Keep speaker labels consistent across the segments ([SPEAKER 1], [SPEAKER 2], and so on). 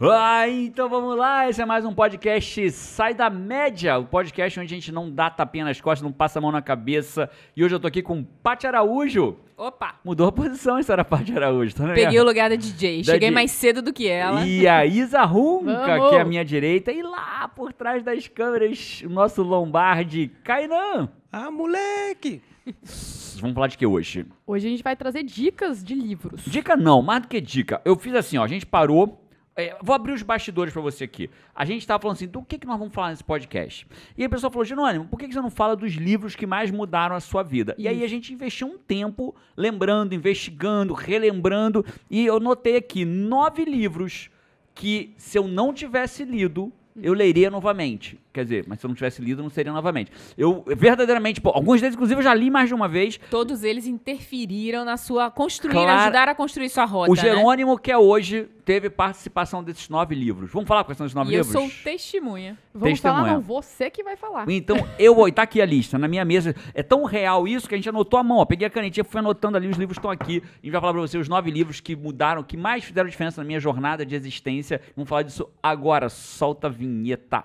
[SPEAKER 1] Ah, então vamos lá, esse é mais um podcast Sai da Média, o podcast onde a gente não dá tapinha nas costas, não passa a mão na cabeça. E hoje eu tô aqui com Paty Araújo.
[SPEAKER 2] Opa!
[SPEAKER 1] Mudou a posição essa era Paty Araújo, tá
[SPEAKER 2] Peguei o lugar da DJ,
[SPEAKER 1] Da
[SPEAKER 2] cheguei
[SPEAKER 1] Di-
[SPEAKER 2] mais cedo do que ela.
[SPEAKER 1] E a Isa Runca,
[SPEAKER 2] Vamos!
[SPEAKER 1] que é a minha direita, e lá por trás das câmeras, o nosso Lombardi, Kainan.
[SPEAKER 3] Ah, moleque!
[SPEAKER 1] Vamos falar de que hoje?
[SPEAKER 4] Hoje a gente vai trazer dicas de livros.
[SPEAKER 1] Dica não, mais do que dica. Eu fiz assim, ó, a gente parou. É, vou abrir os bastidores pra você aqui. A gente tava falando assim, do que, que nós vamos falar nesse podcast? E a pessoa falou, Jerônimo, por que, que você não fala dos livros que mais mudaram a sua vida? E aí a gente investiu um tempo lembrando, investigando, relembrando. E eu notei aqui nove livros que, se eu não tivesse lido, eu leria novamente. Quer dizer, mas se eu não tivesse lido, não seria novamente. Eu, verdadeiramente, pô, alguns deles, inclusive, eu já li mais de uma vez.
[SPEAKER 2] Todos eles interferiram na sua. construir,
[SPEAKER 1] Claro.
[SPEAKER 2] ajudaram a construir sua rota.
[SPEAKER 1] O
[SPEAKER 2] né?
[SPEAKER 1] Jerônimo, que é hoje, teve participação desses nove livros. Vamos falar quais são os nove
[SPEAKER 2] E eu
[SPEAKER 1] livros?
[SPEAKER 2] sou testemunha.
[SPEAKER 4] Vamos falar,
[SPEAKER 1] Testemunha.
[SPEAKER 4] não, você que vai falar.
[SPEAKER 1] Então, eu vou. Tá aqui a lista, na minha mesa. É tão real isso que a gente anotou a mão. Ó. Peguei a canetinha, fui anotando ali, os livros estão aqui. A gente vai falar pra você os nove livros que mudaram, que mais fizeram diferença na minha jornada de existência. Vamos falar disso agora. Solta a vinheta.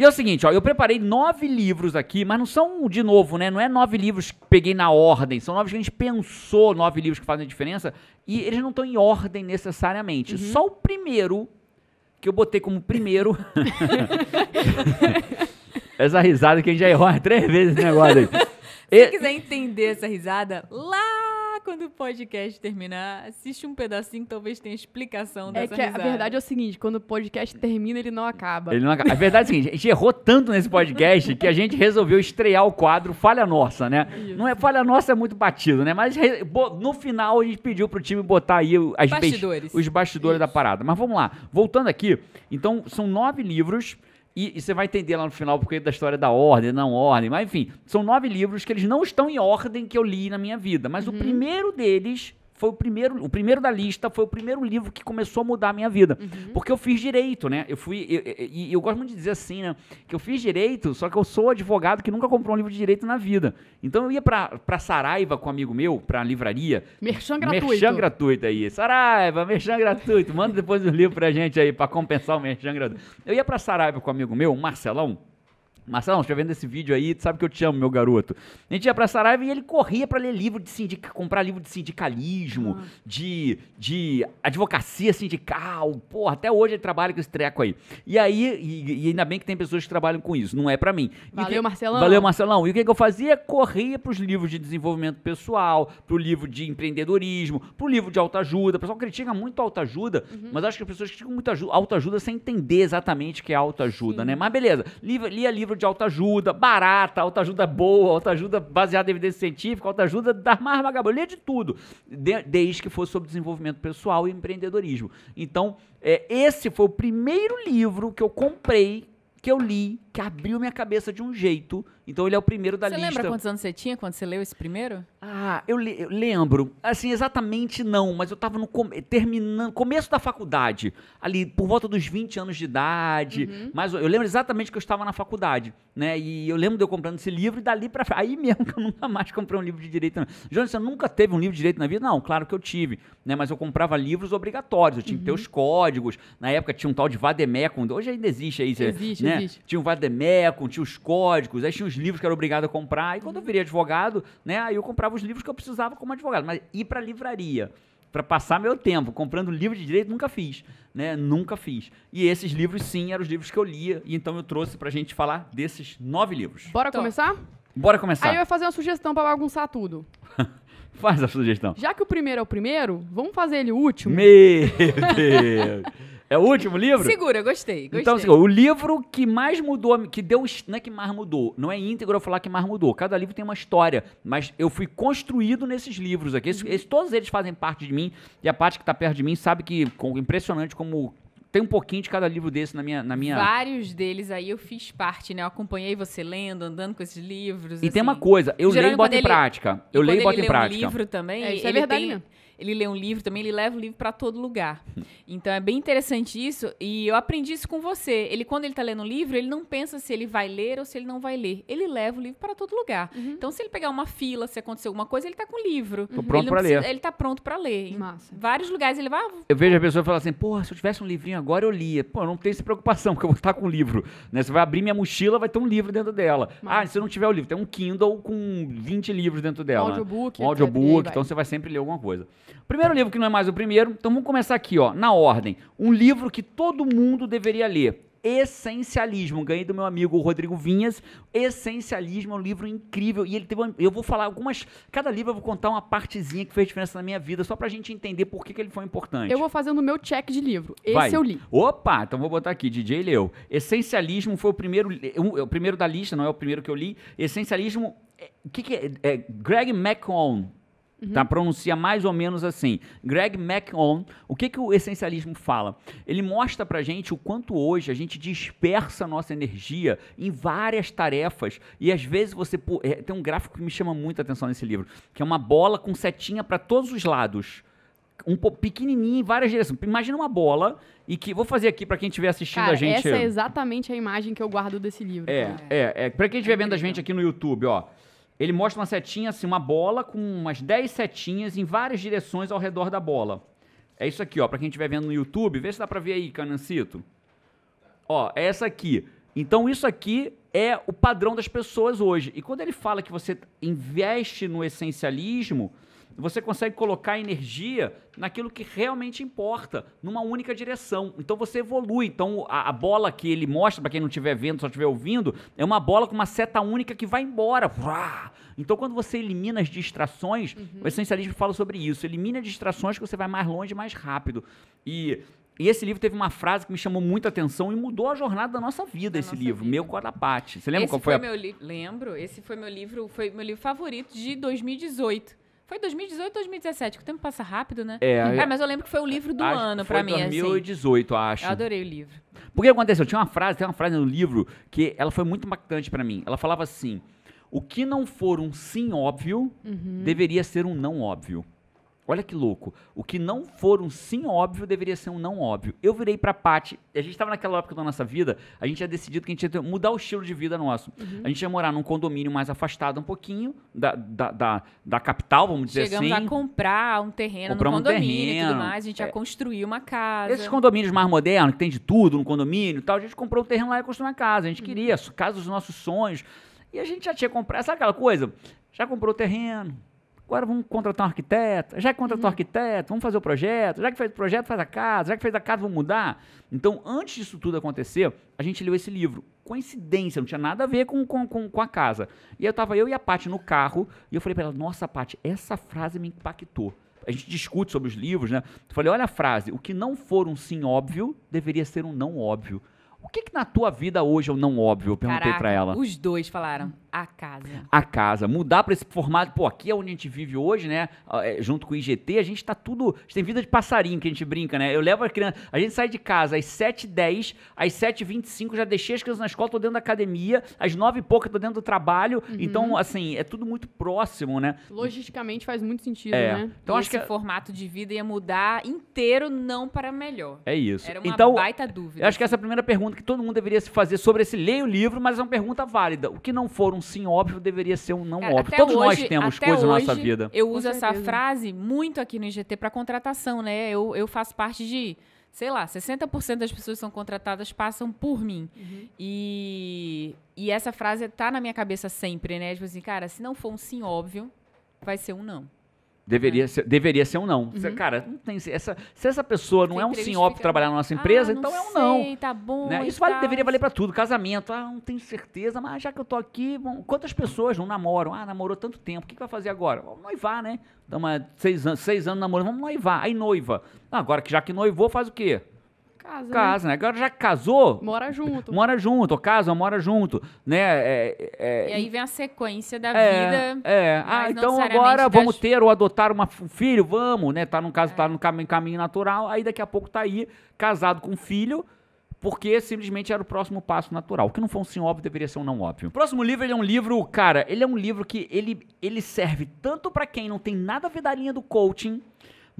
[SPEAKER 1] E é o seguinte, ó, eu preparei nove livros aqui, mas não são, de novo, né? Não é nove livros que peguei na ordem, são nove que a gente pensou, nove livros que fazem diferença, e eles não estão em ordem necessariamente. Só o primeiro, que eu botei como primeiro. Essa risada que a gente já errou três vezes esse negócio aí.
[SPEAKER 2] Se
[SPEAKER 1] E-
[SPEAKER 2] quiser entender essa risada, lá quando o podcast terminar, assiste um pedacinho, talvez tenha explicação
[SPEAKER 4] É
[SPEAKER 2] dessa
[SPEAKER 4] que a
[SPEAKER 2] risada.
[SPEAKER 4] verdade é o seguinte, quando o podcast termina, ele não acaba.
[SPEAKER 1] Ele não acaba. A verdade é a seguinte, a gente errou tanto nesse podcast que a gente resolveu estrear o quadro Falha Nossa, né? Não é Falha Nossa é muito batido, né? Mas no final a gente pediu pro time botar aí o- as
[SPEAKER 2] Bastidores.
[SPEAKER 1] os bastidores da parada. Mas vamos lá, voltando aqui, então são nove livros e, e você vai entender lá no final porque da história da ordem, não ordem, mas enfim, são nove livros que eles não estão em ordem que eu li na minha vida, mas o primeiro deles foi o primeiro, o primeiro da lista foi o primeiro livro que começou a mudar a minha vida. Porque eu fiz direito, né? Eu fui. eu- eu- E eu, gosto muito de dizer assim, né? Que eu fiz direito, só que eu sou advogado que nunca comprou um livro de direito na vida. Então eu ia pra, pra Saraiva com um amigo meu, pra livraria.
[SPEAKER 4] Merchan gratuito.
[SPEAKER 1] Merchan gratuito aí. Saraiva, merchan gratuito. Manda depois os livros pra gente aí, pra compensar o merchan gratuito. Eu ia pra Saraiva com um amigo meu, o Marcelão. Marcelão, você tá vendo esse vídeo aí, tu sabe que eu te amo, meu garoto. A gente ia pra Saraiva e ele corria pra ler livro de sindica, comprar livro de sindicalismo, de, de advocacia sindical. Porra, até hoje ele trabalha com esse treco aí. E aí, e, e ainda bem que tem pessoas que trabalham com isso, não é pra mim. E
[SPEAKER 4] Valeu,
[SPEAKER 1] que-
[SPEAKER 4] Marcelão.
[SPEAKER 1] Valeu, Marcelão. E o que, que eu fazia? Corria pros livros de desenvolvimento pessoal, pro livro de empreendedorismo, pro livro de autoajuda. O pessoal critica muito autoajuda,
[SPEAKER 4] Uhum.
[SPEAKER 1] mas acho que as pessoas criticam muito aju- autoajuda sem entender exatamente o que é autoajuda, né? Mas beleza, livro, lia livro de autoajuda, barata, autoajuda boa, autoajuda baseada em evidência científica, autoajuda da mais vagabunda. De tudo, de- desde que fosse sobre desenvolvimento pessoal e empreendedorismo. Então, é, esse foi o primeiro livro que eu comprei, que eu li, que abriu minha cabeça de um jeito. Então, ele é o primeiro da
[SPEAKER 2] Você
[SPEAKER 1] lista.
[SPEAKER 2] lembra quantos anos você tinha quando você leu esse primeiro?
[SPEAKER 1] Ah, eu, le- eu lembro. Assim, exatamente não, mas eu tava no come- terminando, começo da faculdade, ali por volta dos 20 anos de idade. Mas eu lembro exatamente que eu estava na faculdade, né? E eu lembro de eu comprando esse livro e dali pra frente. Aí mesmo que eu nunca mais comprei um livro de direito. Não. Jonas, você nunca teve um livro de direito na vida? Não, claro que eu tive, né? Mas eu comprava livros obrigatórios, eu tinha que ter os códigos. Na época tinha um tal de Vademecum, hoje ainda existe aí, você-
[SPEAKER 4] Existe,
[SPEAKER 1] né?
[SPEAKER 4] existe.
[SPEAKER 1] Tinha o Vademecum, tinha os códigos, aí tinha os livros que era obrigado a comprar. E quando eu virei advogado, né, aí eu comprava os livros que eu precisava como advogado. Mas ir pra livraria, pra passar meu tempo comprando livro de direito, nunca fiz, né? Nunca fiz. E esses livros, sim, eram os livros que eu lia. E então eu trouxe pra gente falar desses nove livros.
[SPEAKER 4] Bora
[SPEAKER 2] Então,
[SPEAKER 4] começar?
[SPEAKER 1] Bora começar.
[SPEAKER 4] Aí eu ia fazer uma sugestão pra bagunçar tudo.
[SPEAKER 1] Faz a sugestão.
[SPEAKER 4] Já que o primeiro é o primeiro, vamos fazer ele o último?
[SPEAKER 1] Meu Deus. É o último livro?
[SPEAKER 2] Segura, gostei, gostei.
[SPEAKER 1] Então, assim, o livro que mais mudou, que deu, não é que mais mudou, não é íntegro eu falar que mais mudou. Cada livro tem uma história, mas eu fui construído nesses livros aqui. Esse- esse- todos eles fazem parte de mim e a parte que está perto de mim sabe que com, impressionante como tem um pouquinho de cada livro desse na minha, na minha.
[SPEAKER 2] Vários deles aí eu fiz parte, né? Eu acompanhei você lendo, andando com esses livros.
[SPEAKER 1] E tem
[SPEAKER 2] assim.
[SPEAKER 1] uma coisa, eu leio e boto em
[SPEAKER 2] ele-
[SPEAKER 1] prática. Eu leio e boto em prática.
[SPEAKER 2] um livro também,
[SPEAKER 4] É, isso é verdade
[SPEAKER 2] tem-. Ele lê um livro também, ele leva o livro para todo lugar. Então é bem interessante isso e eu aprendi isso com você. Ele quando ele tá lendo um livro, ele não pensa se ele vai ler ou se ele não vai ler. Ele leva o livro para todo lugar. Então se ele pegar uma fila, se acontecer alguma coisa, ele tá com o livro.
[SPEAKER 1] Tô pronto
[SPEAKER 2] ele não
[SPEAKER 1] pra
[SPEAKER 2] precisa-
[SPEAKER 1] ler.
[SPEAKER 2] Ele tá pronto para ler. Em
[SPEAKER 4] Massa.
[SPEAKER 2] vários lugares ele vai, ah,
[SPEAKER 1] Eu vejo a pessoa falar assim, porra, se eu tivesse um livrinho agora eu lia. Pô, eu não tenho essa preocupação, porque eu vou estar com o livro. Né? Você vai abrir minha mochila, vai ter um livro dentro dela.
[SPEAKER 4] Massa.
[SPEAKER 1] Ah, se eu não tiver o livro, tem um Kindle com 20 livros dentro dela. né?
[SPEAKER 4] audiobook,
[SPEAKER 1] Um audiobook, então você vai sempre ler alguma coisa. Primeiro livro que não é mais o primeiro, então vamos começar aqui, ó, na ordem. Um livro que todo mundo deveria ler. Essencialismo, ganhei do meu amigo Rodrigo Vinhas. Essencialismo é um livro incrível e ele teve, uma- eu vou falar algumas, cada livro eu vou contar uma partezinha que fez diferença na minha vida, só pra gente entender por que, que ele foi importante.
[SPEAKER 4] Eu vou fazendo o meu check de livro. Esse
[SPEAKER 1] Vai.
[SPEAKER 4] eu li.
[SPEAKER 1] Opa, então vou botar aqui, DJ leu. Essencialismo foi o primeiro, é o primeiro da lista, não é o primeiro que eu li. Essencialismo, é- o que, que é? é? Greg McCone. Tá, pronuncia mais ou menos assim. Greg McCone, o que, que o essencialismo fala? Ele mostra pra gente o quanto hoje a gente dispersa a nossa energia em várias tarefas e às vezes você. é, tem um gráfico que me chama muita atenção nesse livro, que é uma bola com setinha pra todos os lados um pequenininho em várias direções. Imagina uma bola e que vou fazer aqui pra quem estiver assistindo
[SPEAKER 4] Cara,
[SPEAKER 1] a gente.
[SPEAKER 4] essa é exatamente a imagem que eu guardo desse livro.
[SPEAKER 1] É,
[SPEAKER 4] cara.
[SPEAKER 1] é, é. Pra quem estiver vendo a gente aqui no YouTube, ó. Ele mostra uma setinha, assim, uma bola com umas 10 setinhas em várias direções ao redor da bola. É isso aqui, ó. Pra quem estiver vendo no YouTube, vê se dá pra ver aí, Canancito. Ó, é essa aqui. Então, isso aqui é o padrão das pessoas hoje. E quando ele fala que você investe no essencialismo, você consegue colocar energia naquilo que realmente importa, numa única direção. Então você evolui. Então a, a bola que ele mostra, para quem não estiver vendo, só estiver ouvindo, é uma bola com uma seta única que vai embora. Então quando você elimina as distrações, o essencialismo fala sobre isso. Elimina distrações que você vai mais longe, mais rápido. E e esse livro teve uma frase que me chamou muita atenção e mudou a jornada da nossa vida,
[SPEAKER 2] Da
[SPEAKER 1] esse
[SPEAKER 2] nossa
[SPEAKER 1] livro,
[SPEAKER 2] vida.
[SPEAKER 1] Meu Pati. Você lembra
[SPEAKER 2] Esse
[SPEAKER 1] qual foi, a...
[SPEAKER 2] meu livro? Lembro. Esse foi meu livro, foi meu livro favorito de 2018. Foi 2018 ou 2017? Que o tempo passa rápido, né?
[SPEAKER 1] É,
[SPEAKER 2] Cara, mas eu lembro que foi o livro do ano pra mim, assim.
[SPEAKER 1] 2018, acho.
[SPEAKER 2] Eu adorei o livro.
[SPEAKER 1] Porque aconteceu? Tinha uma frase, tem uma frase no livro que ela foi muito impactante pra mim. Ela falava assim: o que não for um sim óbvio deveria ser um não óbvio. Olha que louco. O que não for um sim óbvio deveria ser um não óbvio. Eu virei pra Paty. A gente tava naquela época da nossa vida, a gente tinha decidido que a gente ia mudar o estilo de vida nosso. A gente ia morar num condomínio mais afastado um pouquinho da, da, da, da capital, vamos dizer
[SPEAKER 2] Chegamos
[SPEAKER 1] assim.
[SPEAKER 2] a comprar um terreno
[SPEAKER 1] Compramos
[SPEAKER 2] no
[SPEAKER 1] um
[SPEAKER 2] condomínio e
[SPEAKER 1] terreno.
[SPEAKER 2] tudo mais. A gente ia
[SPEAKER 1] É.
[SPEAKER 2] construir uma casa.
[SPEAKER 1] Esses condomínios mais modernos, que tem de tudo no condomínio e tal, a gente comprou um terreno lá e construiu uma casa. A gente queria, a casa dos nossos sonhos. E a gente já tinha comprado, sabe aquela coisa? Já comprou o terreno. Agora vamos contratar um arquiteto. Já que contratou um arquiteto, vamos fazer o projeto. Já que fez o projeto, faz a casa. Já que fez a casa, vamos mudar. Então, antes disso tudo acontecer, a gente leu esse livro. Coincidência, não tinha nada a ver com, com, com, com a casa. E eu tava eu e a Paty no carro, e eu falei pra ela, nossa, Paty, essa frase me impactou. A gente discute sobre os livros, né? Eu falei, olha a frase, o que não for um sim óbvio, deveria ser um não óbvio. O que, que na tua vida hoje é um não óbvio? Eu perguntei
[SPEAKER 2] Caraca,
[SPEAKER 1] pra ela.
[SPEAKER 2] Os dois falaram, a casa.
[SPEAKER 1] A casa, mudar pra esse formato, pô, aqui é onde a gente vive hoje, né? Ah, é, junto com o IGT, a gente tá tudo. A gente tem vida de passarinho que a gente brinca, né? Eu levo a criança. A gente sai de casa às 7h10, às 7h25, já deixei as crianças na escola, tô dentro da academia, às 9 e pouca tô dentro do trabalho.
[SPEAKER 2] Uhum.
[SPEAKER 1] Então, assim, é tudo muito próximo, né?
[SPEAKER 4] Logisticamente faz muito sentido,
[SPEAKER 1] É.
[SPEAKER 4] né?
[SPEAKER 1] Então,
[SPEAKER 2] e
[SPEAKER 1] acho que.
[SPEAKER 2] esse formato de vida ia mudar inteiro, não para melhor.
[SPEAKER 1] É isso.
[SPEAKER 2] Era uma
[SPEAKER 1] então,
[SPEAKER 2] baita dúvida.
[SPEAKER 1] Eu acho que essa é a primeira pergunta que todo mundo deveria se fazer sobre esse leia o livro, mas é uma pergunta válida. O que não for um sim óbvio deveria ser um não
[SPEAKER 2] Cara,
[SPEAKER 1] óbvio. Todos
[SPEAKER 2] hoje-
[SPEAKER 1] nós temos coisas na nossa vida.
[SPEAKER 2] Eu uso essa frase muito aqui no IGT para contratação, né? Eu, eu faço parte de, sei lá, 60% das pessoas que são contratadas passam por mim.
[SPEAKER 4] Uhum.
[SPEAKER 2] E, e essa frase tá na minha cabeça sempre, né? Tipo assim, cara, se não for um sim óbvio, vai ser um não.
[SPEAKER 1] Deveria, ser, deveria ser um não.
[SPEAKER 2] Uhum.
[SPEAKER 1] Cara, não tem, essa, se essa pessoa não é um sim óbvio
[SPEAKER 2] fica,
[SPEAKER 1] trabalhar na nossa empresa,
[SPEAKER 2] "Ah,
[SPEAKER 1] então é um não.
[SPEAKER 2] sei, tá bom.
[SPEAKER 1] né? Isso vale-
[SPEAKER 2] tal."
[SPEAKER 1] deveria valer pra tudo. Casamento, ah, não tenho certeza, mas já que eu tô aqui, bom, quantas pessoas não namoram? Ah, namorou tanto tempo, o que, que vai fazer agora? Vamos noivar, né? Estamos há seis anos, seis anos namorando, vamos noivar. Aí noiva. Ah, agora que já que noivou, faz o quê?
[SPEAKER 4] Casa, né?
[SPEAKER 1] Casa, né? Agora já casou,
[SPEAKER 4] Mora junto.
[SPEAKER 1] mora junto, ou casa, ou mora junto, né? É, é,
[SPEAKER 2] E aí vem a sequência da
[SPEAKER 1] é,
[SPEAKER 2] vida.
[SPEAKER 1] É, ah, então agora vamos ter ou adotar uma, um filho, vamos, né? Tá no caso,
[SPEAKER 2] É.
[SPEAKER 1] tá no caminho, caminho natural, aí daqui a pouco tá aí, casado com um filho, porque simplesmente era o próximo passo natural. O que não for um sim óbvio, deveria ser um não óbvio. O próximo livro, ele é um livro, cara, ele é um livro que ele, ele serve tanto pra quem não tem nada a ver da linha do coaching,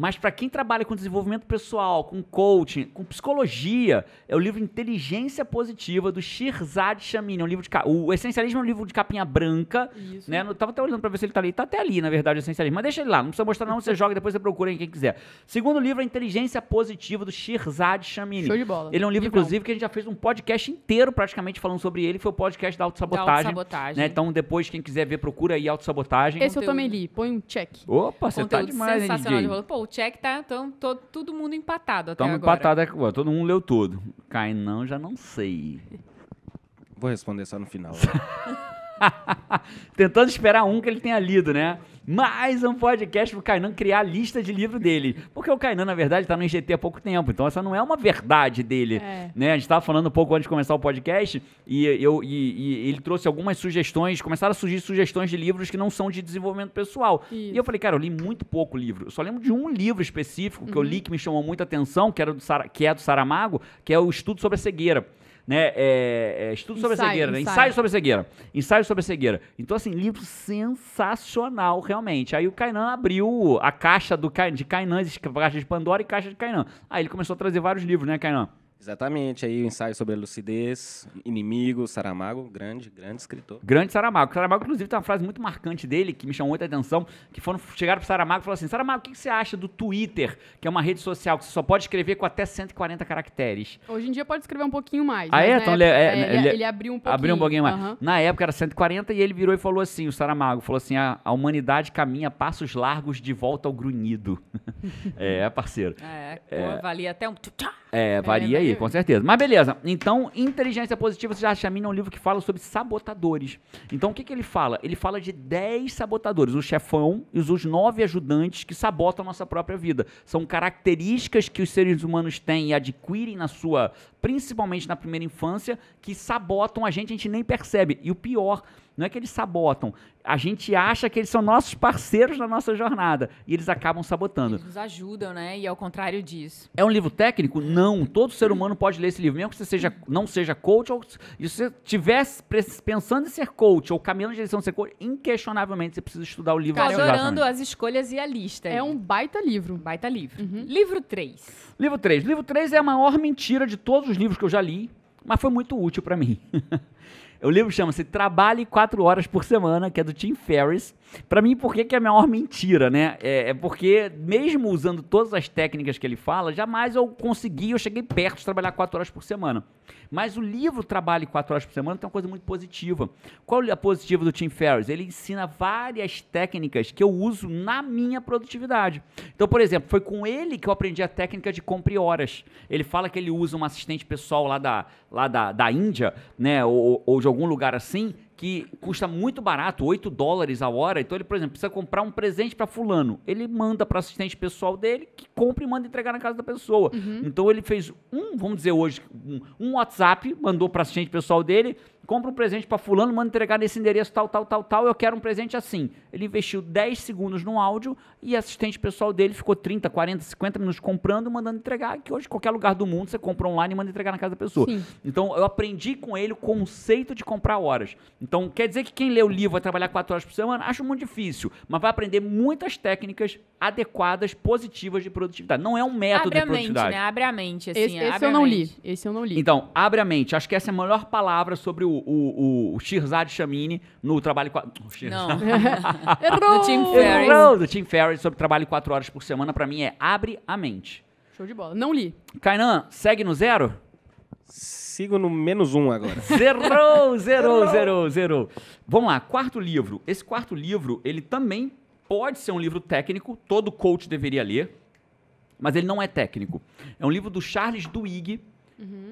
[SPEAKER 1] Mas para quem trabalha com desenvolvimento pessoal, com coaching, com psicologia, é o livro Inteligência Positiva do Shirzad Chamini. É um livro de o Essencialismo é um livro de capinha branca,
[SPEAKER 4] Isso.
[SPEAKER 1] né? Eu tava até olhando pra ver se ele tá ali. Tá até ali, na verdade, o Essencialismo. Mas deixa ele lá, não precisa mostrar não, você joga, depois você procura em quem quiser. Segundo livro é Inteligência Positiva do Shirzad Chamini.
[SPEAKER 4] Show de bola.
[SPEAKER 1] Ele é um livro,
[SPEAKER 4] Livrão.
[SPEAKER 1] inclusive, que a gente já fez um podcast inteiro praticamente falando sobre ele. Foi o podcast da
[SPEAKER 2] Da
[SPEAKER 1] autossabotagem.
[SPEAKER 2] autossabotagem.
[SPEAKER 1] Né? Então, depois, quem quiser ver, procura aí autossabotagem.
[SPEAKER 4] Esse eu
[SPEAKER 2] Conteúdo.
[SPEAKER 4] também li. Põe um check.
[SPEAKER 1] Opa, você tá demais, hein,
[SPEAKER 2] sensacional. Ele
[SPEAKER 1] DJ?
[SPEAKER 2] falou, pô, check tá então, to- todo mundo empatado até
[SPEAKER 1] Tamo
[SPEAKER 2] agora.
[SPEAKER 1] empatado ó, todo mundo leu tudo. Kainan, já não sei.
[SPEAKER 3] Vou responder só no final.
[SPEAKER 1] Tentando esperar um que ele tenha lido, né? Mais um podcast pro Kainan criar a lista de livro dele. Porque o Kainan, na verdade, tá no IGT há pouco tempo. Então essa não é uma verdade dele.
[SPEAKER 4] É.
[SPEAKER 1] Né? A gente tava falando um pouco antes de começar o podcast e, eu, e, e ele trouxe algumas sugestões, começaram a surgir sugestões de livros que não são de desenvolvimento pessoal. E eu falei, cara, eu li muito pouco livro. Eu só lembro de um livro específico que eu li que me chamou muita atenção, que, era do Sara, que é do Saramago, que é o Estudo sobre a Cegueira. Né? É, é, estudo sobre a
[SPEAKER 4] Ensaio,
[SPEAKER 1] cegueira, né?
[SPEAKER 4] ensaio.
[SPEAKER 1] ensaio sobre a cegueira. Ensaio sobre a cegueira. Então, assim, livro sensacional, realmente. Aí o Kainan abriu a caixa do, de Kainan, caixa de Pandora e caixa de Kainan. Aí ele começou a trazer vários livros, né, Kainan?
[SPEAKER 3] Exatamente, aí o ensaio sobre a lucidez, inimigo, Saramago, grande, grande escritor.
[SPEAKER 1] Grande Saramago. Saramago, inclusive, tem uma frase muito marcante dele que me chamou muita atenção, que foram chegaram pro Saramago e falaram assim, Saramago, o que, que você acha do Twitter, que é uma rede social que você só pode escrever com até 140 caracteres?
[SPEAKER 4] Hoje em dia pode escrever um pouquinho mais.
[SPEAKER 1] Ah, é?
[SPEAKER 4] na
[SPEAKER 1] Então
[SPEAKER 4] época-
[SPEAKER 1] ele- é,
[SPEAKER 4] ele,
[SPEAKER 1] ele-
[SPEAKER 4] ele abriu um pouquinho.
[SPEAKER 1] Abriu um pouquinho mais.
[SPEAKER 4] Aham.
[SPEAKER 1] Na época era 140 e ele virou e falou assim, o Saramago, falou assim, a, a humanidade caminha passos largos de volta ao grunhido. é, parceiro.
[SPEAKER 2] É, pô, valia até um... tchá.
[SPEAKER 1] É, varia aí,
[SPEAKER 4] varia.
[SPEAKER 1] com certeza. Mas beleza. Então, Inteligência Positiva, você já é um livro que fala sobre sabotadores. Então, o que, que ele fala? Ele fala de 10 sabotadores, o chefão e os, os nove ajudantes que sabotam a nossa própria vida. São características que os seres humanos têm e adquirem na sua, principalmente na primeira infância, que sabotam a gente, a gente nem percebe. E o pior, não é que eles sabotam, a gente acha que eles são nossos parceiros na nossa jornada e eles acabam sabotando.
[SPEAKER 2] Eles nos ajudam, né? E ao contrário disso.
[SPEAKER 1] É um livro técnico? Não. Todo ser humano pode ler esse livro. Mesmo que você seja, não seja coach, ou se você estivesse pensando em ser coach ou caminhando na direção de ser coach, inquestionavelmente você precisa estudar o livro. Já
[SPEAKER 2] adorando as escolhas e a lista.
[SPEAKER 4] É um baita livro.
[SPEAKER 2] baita livro.
[SPEAKER 1] Uhum.
[SPEAKER 2] Livro 3.
[SPEAKER 1] Livro 3. Livro 3 é a maior mentira de todos os livros que eu já li, mas foi muito útil pra mim. O livro chama-se Trabalhe 4 Horas por Semana, que é do Tim Ferriss. Pra mim, por que, que é a maior mentira, né? É, é porque, mesmo usando todas as técnicas que ele fala, jamais eu consegui, eu cheguei perto de trabalhar 4 horas por semana. Mas o livro Trabalhe 4 Horas por Semana tem uma coisa muito positiva. Qual é a positiva do Tim Ferriss? Ele ensina várias técnicas que eu uso na minha produtividade. Então, por exemplo, foi com ele que eu aprendi a técnica de compre horas. Ele fala que ele usa um assistente pessoal lá da, lá da, da Índia, né, ou, ou de algum lugar assim, que custa muito barato, 8 dólares a hora. Então ele, por exemplo, precisa comprar um presente para fulano. Ele manda para assistente pessoal dele, que compra e manda entregar na casa da pessoa. Então ele fez um, vamos dizer hoje, um, um WhatsApp, mandou para assistente pessoal dele, compra um presente para fulano, manda entregar nesse endereço tal, tal, tal, tal, eu quero um presente assim. Ele investiu 10 segundos no áudio e a assistente pessoal dele ficou 30, 40, 50 minutos comprando e mandando entregar, que hoje qualquer lugar do mundo você compra online e manda entregar na casa da pessoa.
[SPEAKER 4] Sim.
[SPEAKER 1] Então eu aprendi com ele o conceito de comprar horas. Então quer dizer que quem lê o livro vai trabalhar 4 horas por semana? Acho muito difícil, mas vai aprender muitas técnicas adequadas, positivas de produtividade. Não é um método
[SPEAKER 2] Abre
[SPEAKER 1] de
[SPEAKER 2] a mente,
[SPEAKER 1] produtividade.
[SPEAKER 2] né? Abre a mente, assim.
[SPEAKER 4] Esse, esse
[SPEAKER 2] abre
[SPEAKER 4] eu
[SPEAKER 2] a
[SPEAKER 4] não li.
[SPEAKER 2] mente.
[SPEAKER 4] Esse eu não li.
[SPEAKER 1] Então, abre a mente. Acho que essa é a melhor palavra sobre o, o, o, o Shirzad Chamini no trabalho... Shirzad-
[SPEAKER 2] Não.
[SPEAKER 4] Errou!
[SPEAKER 2] Do Tim Ferriss.
[SPEAKER 1] Errou! Do Tim Ferriss sobre trabalho 4 horas por semana, pra mim é abre a mente.
[SPEAKER 4] Show de bola. Não li.
[SPEAKER 1] Kainan, segue no zero?
[SPEAKER 3] Sigo no menos um agora.
[SPEAKER 1] Zerou, zerou, zerou, zerou. Vamos lá, quarto livro. Esse quarto livro, ele também pode ser um livro técnico, todo coach deveria ler, mas ele não é técnico. É um livro do Charles Duhigg,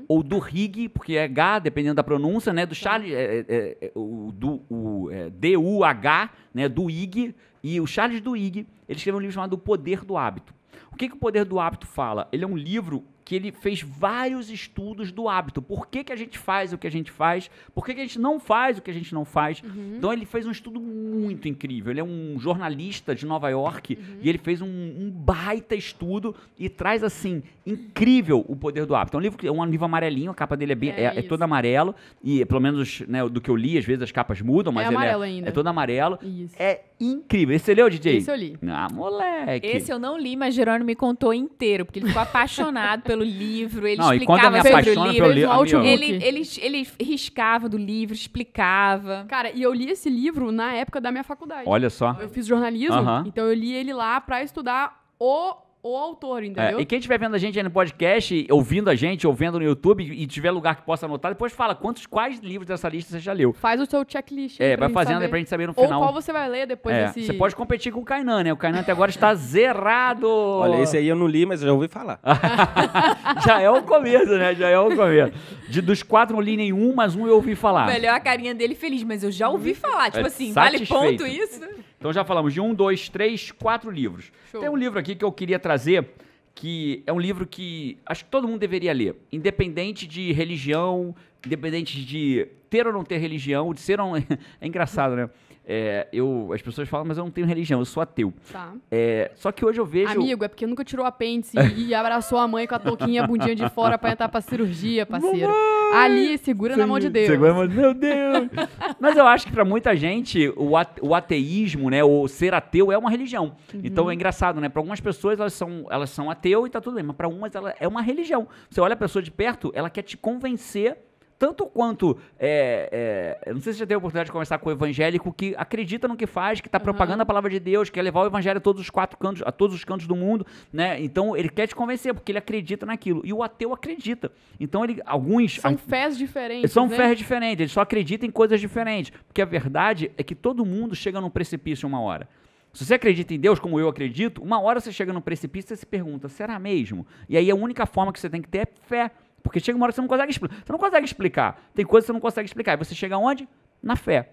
[SPEAKER 1] ou do Higg, porque é H, dependendo da pronúncia, né? Do Charles, é, é, é, o, do, o, é, D-U-H, né? Duhigg, e o Charles Duhigg, ele escreveu um livro chamado O Poder do Hábito. O que, que o Poder do Hábito fala? Ele é um livro que ele fez vários estudos do hábito. Por que, que a gente faz o que a gente faz? Por que, que a gente não faz o que a gente não faz? Então ele fez um estudo muito incrível. Ele é um jornalista de Nova York e ele fez um, um baita estudo e traz assim incrível o poder do hábito. É um livro que- é um livro amarelinho, a capa dele é, bem,
[SPEAKER 4] É
[SPEAKER 1] é, é todo amarelo e pelo menos né, do que eu li, às vezes as capas mudam, mas ele
[SPEAKER 4] amarelo ainda.
[SPEAKER 1] é todo amarelo.
[SPEAKER 4] Isso.
[SPEAKER 1] É incrível. Esse você leu, DJ?
[SPEAKER 4] Esse eu li.
[SPEAKER 1] Ah, moleque.
[SPEAKER 2] Esse eu não li, mas Jerônimo me contou inteiro, porque ele ficou apaixonado pelo livro, ele
[SPEAKER 1] Não, e
[SPEAKER 2] explicava sobre o livro.
[SPEAKER 1] pelo
[SPEAKER 4] fez
[SPEAKER 1] livro, amigo,
[SPEAKER 4] audiobook.
[SPEAKER 2] Ele, ele, ele riscava do livro, explicava.
[SPEAKER 4] Cara, e eu li esse livro na época da minha faculdade.
[SPEAKER 1] Olha só.
[SPEAKER 4] Eu fiz jornalismo,
[SPEAKER 1] Aham.
[SPEAKER 4] então eu li ele lá pra estudar o, o autor,
[SPEAKER 1] É,
[SPEAKER 4] entendeu?
[SPEAKER 1] e quem estiver vendo a gente aí no podcast, ouvindo a gente, ou vendo no YouTube, e tiver lugar que possa anotar, depois fala quantos, quais livros dessa lista você já leu.
[SPEAKER 4] Faz o seu checklist. aí
[SPEAKER 1] É,
[SPEAKER 4] pra
[SPEAKER 1] vai fazendo
[SPEAKER 4] saber.
[SPEAKER 1] aí pra gente saber no
[SPEAKER 4] Ou
[SPEAKER 1] final.
[SPEAKER 4] qual você vai ler depois
[SPEAKER 1] É,
[SPEAKER 4] desse...
[SPEAKER 1] Você pode competir com o Kainan, né? O Kainan até agora está zerado.
[SPEAKER 3] Olha, esse aí eu não li, mas eu já ouvi falar.
[SPEAKER 1] Já é o começo, né? Já é o começo. De, dos quatro não li nenhum, mas um eu ouvi falar.
[SPEAKER 2] Melhor a carinha dele feliz, mas eu já ouvi falar. Tipo
[SPEAKER 1] É
[SPEAKER 2] assim, vale
[SPEAKER 1] satisfeito.
[SPEAKER 2] ponto isso?
[SPEAKER 1] Então já falamos de um, dois, três, quatro livros.
[SPEAKER 4] Show.
[SPEAKER 1] Tem um livro aqui que eu queria trazer, que é um livro que acho que todo mundo deveria ler. Independente de religião, independente de ter ou não ter religião, de ser ou não... É engraçado, né? É, eu, as pessoas falam, mas eu não tenho religião, eu sou ateu.
[SPEAKER 4] Tá.
[SPEAKER 1] É, só que hoje eu vejo...
[SPEAKER 4] Amigo, é porque nunca tirou o apêndice e abraçou a mãe com a touquinha, a bundinha de fora pra entrar pra cirurgia, parceiro. Ali, segura na mão de Deus.
[SPEAKER 1] Segura a mão de- Meu Deus! Mas eu acho que pra muita gente, o, o ateísmo, né, o ser ateu é uma religião. Então é engraçado, né? Pra algumas pessoas elas são, elas são ateu e tá tudo bem, mas pra umas ela é uma religião. Você olha a pessoa de perto, ela quer te convencer tanto quanto, é, é, não sei se você já teve a oportunidade de conversar com o evangélico que acredita no que faz, que está propagando a palavra de Deus, quer levar o evangelho a todos os quatro cantos, a todos os cantos do mundo, né? Então ele quer te convencer porque ele acredita naquilo. E o ateu acredita. Então ele, alguns
[SPEAKER 4] São fés diferentes,
[SPEAKER 1] são
[SPEAKER 4] né?
[SPEAKER 1] fés diferentes, eles só acreditam em coisas diferentes. Porque a verdade é que todo mundo chega num precipício uma hora. Se você acredita em Deus, como eu acredito, uma hora você chega num precipício e você se pergunta, será mesmo? E aí a única forma que você tem que ter é fé. Porque chega uma hora que você não consegue explicar. Você não consegue explicar. Tem coisas que você não consegue explicar. E você chega onde? Na fé.